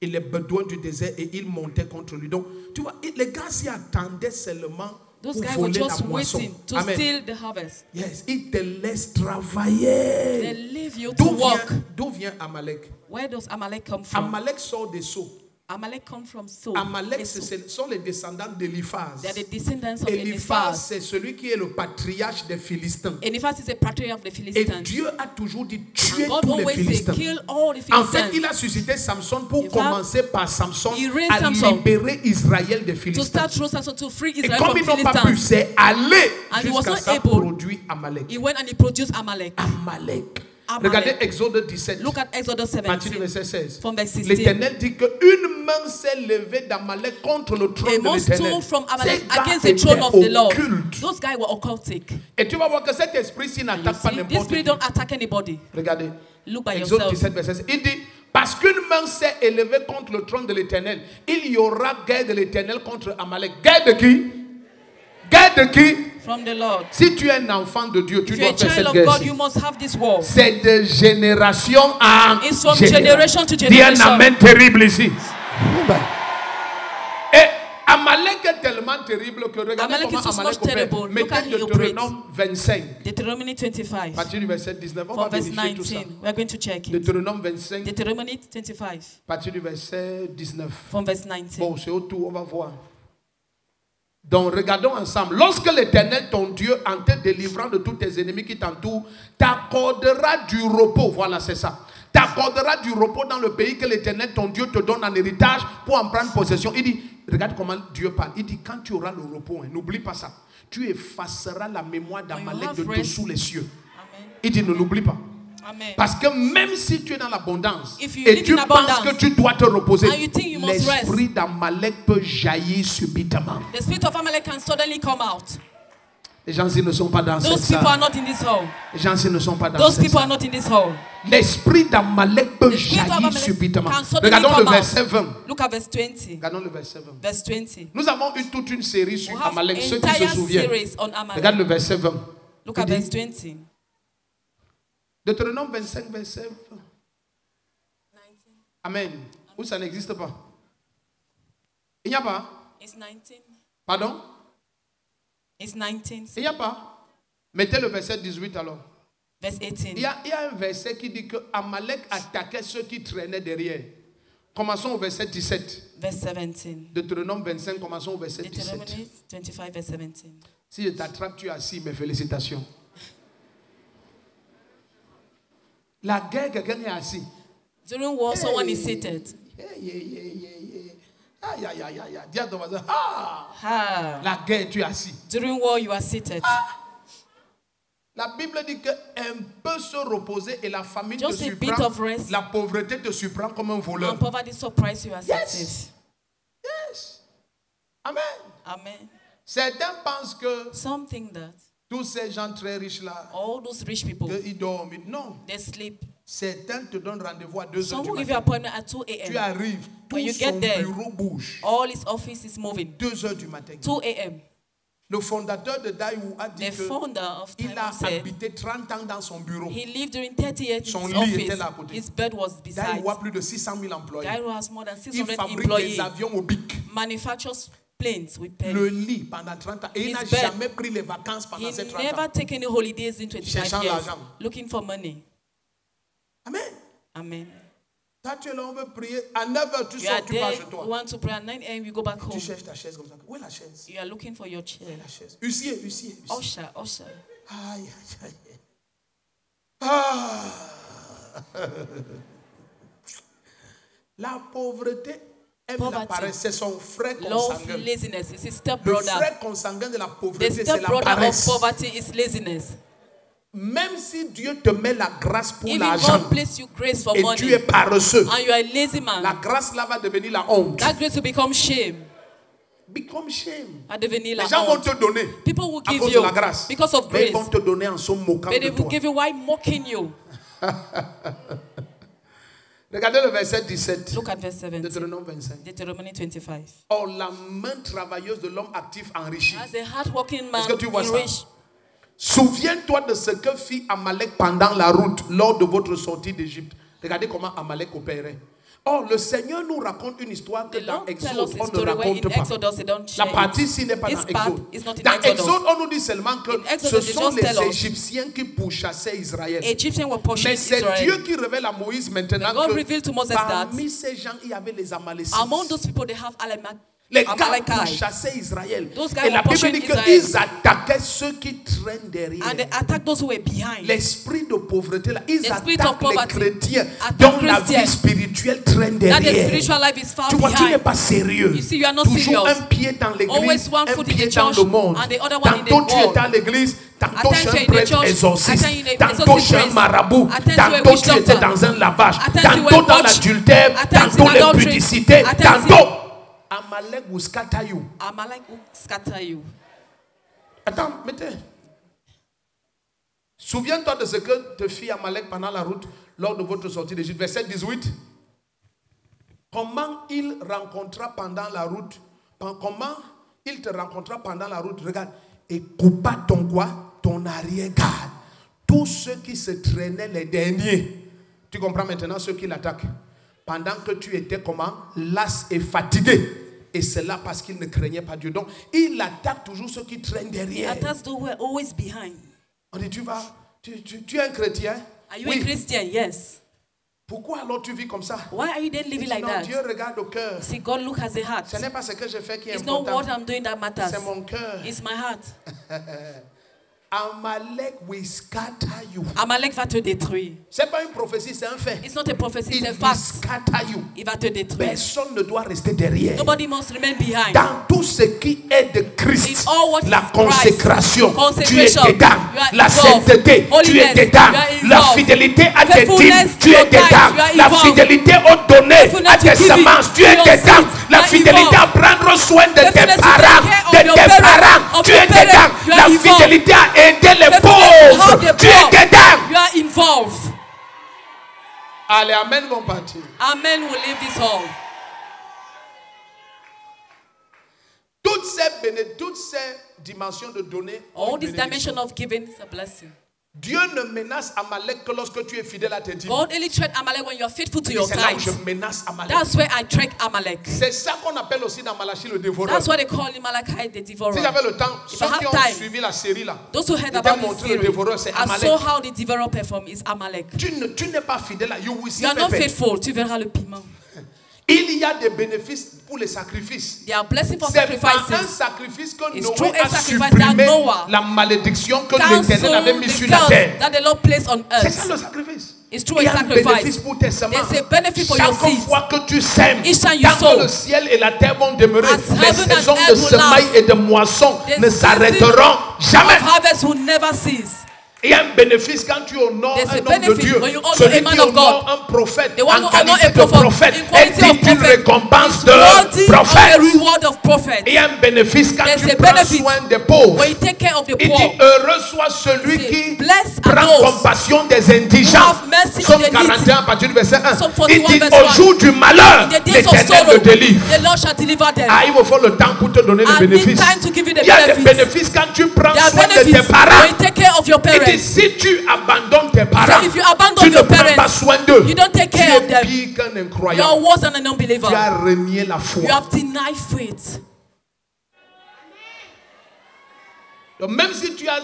Et les bedoins du désert et il montait contre lui. Donc, tu vois, les gars s'y attendaient seulement Those guys were just waiting to Amen. steal the harvest. Yes, ils te laissent travailler. They leave you to work. d'où vient Amalek Where does Amalek come from? Amalek sort des sceaux. Amalek come from Saul. Amalek, ce sont les descendants d'Eliphaz. They are the descendants of Eliphaz, c'est celui qui est le patriarche des Philistins. Eliphaz is a patriarch of the Et Philistines. Dieu a toujours dit tuer tous les Philistins. kill all the En fait, il a suscité Samson pour commencer par Samson à Samson libérer Israël des To Philistins. start through Samson to free Et Israel comme from ils n'ont pas pu, c'est aller And he was jusqu'à not ça produit Amalek. He went and he produced Amalek. Amalek. Regardez Exode 17. Look at Exodus Partie du 17. verset 16. From verse 16. L'Éternel dit qu'une main s'est levée d'Amalek contre le trône de l'Éternel. from Amalek against the throne of the Lord. Those guys were occultic. Et tu vas voir que cet esprit-ci n'attaque pas this n'importe spirit qui. don't attack anybody. Regardez. Look by Exode yourself. 17, verset 16. Il dit Parce qu'une main s'est élevée contre le trône de l'Éternel, il y aura guerre de l'Éternel contre Amalek. Guerre de qui? Guerre de qui? From the Lord. Si tu es un enfant de Dieu, tu If dois a faire child cette of guerre. God, you must have this war. C'est de génération from génération. generation to Dis un generation. amen terrible ici. Et Amalek est tellement terrible que regardez Amalek comment Amalek opère. Mettez Deutéronome 25, Deuteronomy à 25. partir du verset 19. On va verse vérifier tout ça. 19. We are going to check it. Deutéronome 25, Deuteronomy 25. à partir du verset 19. From verse 19. Bon, c'est autour, on va voir. Donc, regardons ensemble. Lorsque l'Éternel, ton Dieu, en te délivrant de tous tes ennemis qui t'entourent, t'accordera du repos. Voilà, c'est ça. T'accordera du repos dans le pays que l'Éternel, ton Dieu, te donne en héritage pour en prendre possession. Il dit, regarde comment Dieu parle. Il dit, quand tu auras le repos, hein, n'oublie pas ça. Tu effaceras la mémoire d'Amalek de dessous les cieux. Amen. Il dit, ne l'oublie pas. Amen. Parce que même si tu es dans l'abondance et tu penses que tu dois te reposer, l'esprit d'Amalek peut jaillir subitement. The spirit of Amalek can suddenly come out. Les gens ici ne sont pas dans cette Those people are salle. not in this hall. Les gens ici ne sont pas dans Those cette people are salle. not in this hall. L'esprit d'Amalek peut jaillir subitement. Regardons le verset out. 20. Look at verse 20. Regardons le verset 20. Verse 20. Nous avons eu toute une série sur Amalek, ceux qui se souviennent. Regarde le verset 20. Look at verse 20. Deutéronome 25, verset 20. Amen. Où ça n'existe pas? Il n'y a pas It's 19. Pardon? It's 19. Il n'y a pas Mettez le verset 18 alors. Verse 18. Il y, a, il y a un verset qui dit que Amalek attaquait ceux qui traînaient derrière. Commençons au verset 17. Verse 17. Deutéronome 25, commençons au verset 17. Deuteronomy 25, verse 17. Si je t'attrape, tu es assis, mes félicitations. La guerre, quelqu'un est assis. During war, someone is seated. Yeah, yeah, yeah, yeah, yeah. Aïe. Dis à ton voisin, ah, Ah. la guerre, tu es assis. During war, you are seated. La Bible dit qu'un peut se reposer et la famine te Just bit surprend. rest. La pauvreté te surprend comme un voleur. Surprise you as Yes. Yes. Amen. Amen. Certains pensent que Something that tous ces gens très riches là, all those rich people qu'ils dorment. Non. they sleep. Certains te donnent rendez-vous à 2 heures du will give you matin. at 2 Tu arrives, tout When you son get there, bureau bouge. All his office is moving. 2 heures du matin. 2 a.m. Le fondateur de Daewoo a dit The que founder of il a said habité 30 ans dans son bureau. he lived during 30 years Son lit était là à côté. His bed was beside. Daewoo a plus de 600 000 employés. Gyro has more than Il 600 fabrique des avions au BIC. Manufactures pen. Le lit pendant 30 ans. Et il n'a jamais pris les vacances pendant He ces 30 never ans. take any holidays in 25 Cherchant years. l'argent. Looking for money. Amen. Amen. Toi, tu es là, on veut prier. À 9h, tu You sors, tu you want to pray at 9 a.m., you go back Tu home. cherches ta chaise comme ça. Où est la chaise? You are looking for your chair. La chaise? Huissier, huissier. Usher, usher. Aïe, aïe, aïe. Ah. La pauvreté Poverty. C'est son frère Love consanguin. laziness. It's his Le stepbrother. frère consanguin de la The pauvreté, c'est la stepbrother of poverty is laziness. Même si Dieu te met la grâce pour l'argent grace et money, tu es paresseux, and you are a lazy man, la grâce là va devenir la honte. that grace will become shame. Become shame. Va devenir la Les gens vont te donner People will à give cause de you la grâce. because of Mais ils grace, vont te donner en se moquant but de they will toi. give you while mocking you. Regardez le verset 17. Look at verse 7. Deutéronome 25. Deuteronomy 25. Or la main travailleuse de l'homme actif enrichit. As a hard-working man, Est-ce que tu vois ça? Souviens-toi de ce que fit Amalek pendant la route lors de votre sortie d'Égypte. Regardez comment Amalek opérait. Or, le Seigneur nous raconte une histoire que dans Exode, on ne raconte pas. Exodus La partie ici n'est pas dans Exode. Dans Exodus. Exode, on nous dit seulement que Exodus, ce sont les. Égyptiens qui pourchassaient Israël. Mais c'est. Dieu qui révèle à Moïse maintenant que parmi ces gens, il y avait les Amalécites. Les gars Amalekites. pourchassaient Israël. Et la Bible dit qu'ils attaquaient ceux qui traînent derrière. And they attack those who were behind. L'esprit de pauvreté, là, ils attaquent les chrétiens. Dont la vie spirituelle traîne derrière. spiritual life is far Tu vois, tu n'es pas sérieux. You see, you are not Toujours un pied dans l'église, un pied dans le monde. and the other one in the Tantôt tu es à l'église, tantôt you're es un prêtre exorciste, tantôt tu es un marabout, tantôt tu étais dans un lavage, tantôt dans l'adultère, tantôt l'impudicité, tantôt Amalek will scatter you. Amalek will scatter you. Attends, mettez. Souviens-toi de ce que te fit Amalek pendant la route lors de votre sortie d'Égypte. Verset 18. Comment il rencontra pendant la route, comment il te rencontra pendant la route, regarde, et coupa ton quoi? Ton arrière-garde. Tous ceux qui se traînaient les derniers. Tu comprends maintenant ceux qui l'attaquent? Pendant que tu étais comment? Las et fatigué. Et c'est là parce qu'il ne craignait pas Dieu. Donc, il attaque toujours ceux qui traînent derrière. attacks those who were always behind. On dit, tu vas, tu, tu- tu es un chrétien? Are you Oui. a Christian? Yes. Pourquoi alors tu vis comme ça? Why are you then living like non, that? Dieu regarde au cœur. See, God look at the heart. Ce n'est pas ce que je fais qui est It's not important. what I'm doing that matters. C'est mon cœur. It's my heart. Amalek will scatter you. Amalek va te détruire. C'est pas une prophétie, c'est un fait. It's not a prophecy, Il it's a will fact. scatter you. Il va te détruire. Personne ne doit rester derrière. Nobody must remain behind. Dans tout ce qui est de Christ, la consécration, tu es dedans. La sainteté, tu es dedans. La fidélité à tes dîmes, tu es dedans. La fidélité au Faithfulness à tes semences, tu es dedans. La fidélité à involved. Prendre soin de tes parents, de tes parents, tu es dedans. you are La involved. fidélité à aider les pauvres, tu es dedans. You are involved. Allez, Amen vont partir. Amen will leave this hall. Toutes ces, toutes ces dimensions de donner, All une this bénédiction. dimension of giving is a blessing. Dieu ne menace Amalek que lorsque tu es fidèle à tes dîmes. God only treat Amalek when you are faithful to your C'est là où je tithes. menace Amalek. That's where I track Amalek. C'est ça qu'on appelle aussi dans Malachie le dévoreur. That's why they call him Malachi the devourer. Si j'avais le temps, If ceux I qui ont time, suivi la série là, Those who heard about this montré le series, dévoreur, c'est I Amalek. saw how the devourer perform is Amalek. Tu ne- tu n'es pas fidèle là, you will see You are not faithful, tu verras le piment. Il y a des bénéfices pour les sacrifices. C'est par un sacrifice que It's Noé a supprimé la malédiction que l'Éternel avait mise sur la terre. that the Lord placed on C'est ça le sacrifice. It's through Il y a un bénéfice pour tes semences. Chaque fois que tu sèmes, tant que le ciel et la terre vont demeurer, as les saisons de semailles et de moissons ne s'arrêteront jamais. Il y a un bénéfice quand tu honores un homme de Dieu. Celui qui honore un prophète en qualité de prophète est prophet récompense de prophète? Il y a un bénéfice quand tu prends soin des pauvres. Il dit heureux soit celui qui prend compassion des indigents. Somme on the needy. 41 à partir du verset 1. Psalm Il 41 dit au 1. jour du malheur, l'éternel le délivre. Ah, il me faut le temps pour te donner le bénéfice. Il y a des bénéfices quand tu prends soin de tes parents. You si tu abandonnes tes parents, So if you abandon tu ne prends parents, pas soin d'eux. you don't take tu care es of them. pire qu'un You are incroyant. worse than an unbeliever. Tu as renié la foi. You have denied faith. Donc même si tu as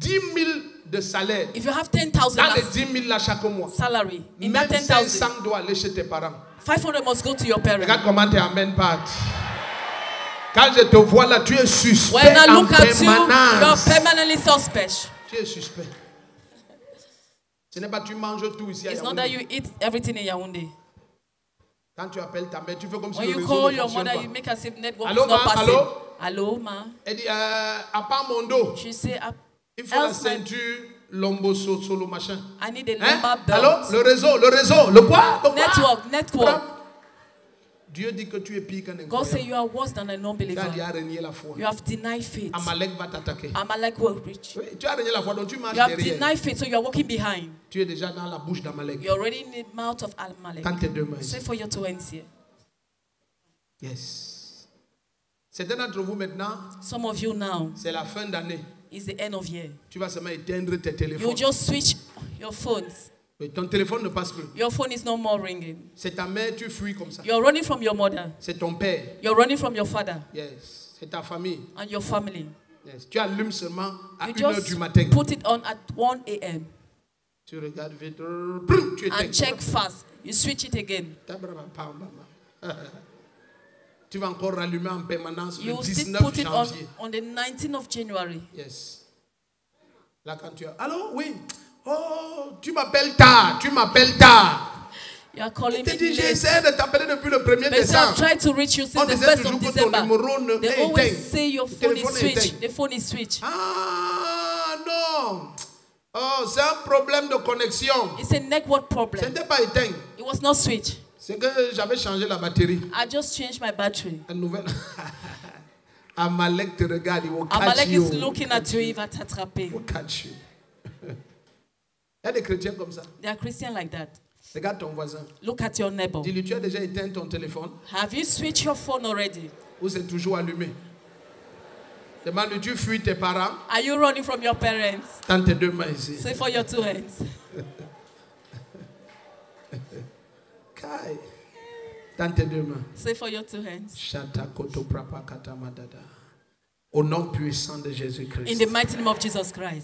10 000 de salaire, If you have 10,000 dans les as 10 000 là chaque mois, salary, in that même 10,000, 500 doit aller chez tes parents. 500 must go to your parents. Regarde comment tu amènes part. Quand je te vois là, tu es suspect When I en look at you, you're permanence. permanently suspect. Tu es suspect. Ce n'est pas tu manges tout ici à It's not that you eat everything in Yaoundé. Quand tu appelles ta mère, tu fais comme si When le you réseau call ne your fonctionne mother, pas. you make as if network Allô, is not ma? passing. Allô? Hello, ma? Elle dit, euh, à part mon dos, She say, I, il faut la Else, ceinture, lombo, so- solo, machin. I need a Hein? lumbar belt. Allô? Le réseau, le réseau, le quoi? Le quoi? Network, network. Dieu dit que tu es pire qu'un God say incroyable. you are worse than a Tu non-believer. as déjà renié la foi. You have denied faith. Amalek va t'attaquer. Amalek will reach. Oui, tu as renié la foi, donc tu marches You have derrière. denied faith, so you are walking behind. Tu es déjà dans la bouche d'Amalek. You're already in the mouth of Amalek. Quand tes deux mains. Say for your two hands here. Yes. Certains d'entre vous maintenant, Some of you now, c'est la fin d'année. it's the end of year. Tu vas seulement éteindre tes You téléphones. just switch your phones. Mais ton téléphone ne passe plus. Your phone is no more ringing. C'est ta mère, tu fuis comme ça. You're running from your mother. C'est ton père. You're running from your father Yes. C'est ta famille. and your family. Yes. Tu allumes seulement à You 1 heure just du matin. put it on at 1 a.m. Tu regardes vite. Tu éteins. and check fast. You switch it again. Tu vas encore rallumer en permanence le You still 19 put it on, janvier. on the 19th of January. Yes. Là, quand tu as. Allô, oui. Oh, tu m'appelles tard. Tu m'appelles tard. You are calling Je te me dis, j'ai late. essayé de t'appeler depuis le 1er They say I've décembre. tried to reach you On since the disait 1st toujours que ton numéro ne- They always say your Le phone is switched. éteint. The phone is switched. Ah, non. Oh, c'est un problème de connexion. It's a network Ce problem. n'était pas éteint. It was not switched. C'est que j'avais changé la batterie. I just changed my battery. La nouvelle. Amalek te regarde, il will catch Amalek you. is looking at you, il va t'attraper. Il will catch you. Il y a des chrétiens comme ça. They are Christian like that. Regarde ton voisin. Look at your neighbor. Dis-lui, tu as déjà éteint ton téléphone Have you switched your phone already? ou c'est toujours allumé? Demande, tu fuis tes parents? Are you running from your parents? dans tes deux mains ici. Say for your two hands. Kai. Dans tes deux mains. Say for your two hands. Shata koto prapa kata madada. Au nom puissant de In Jésus-Christ. the mighty name of Jesus Christ.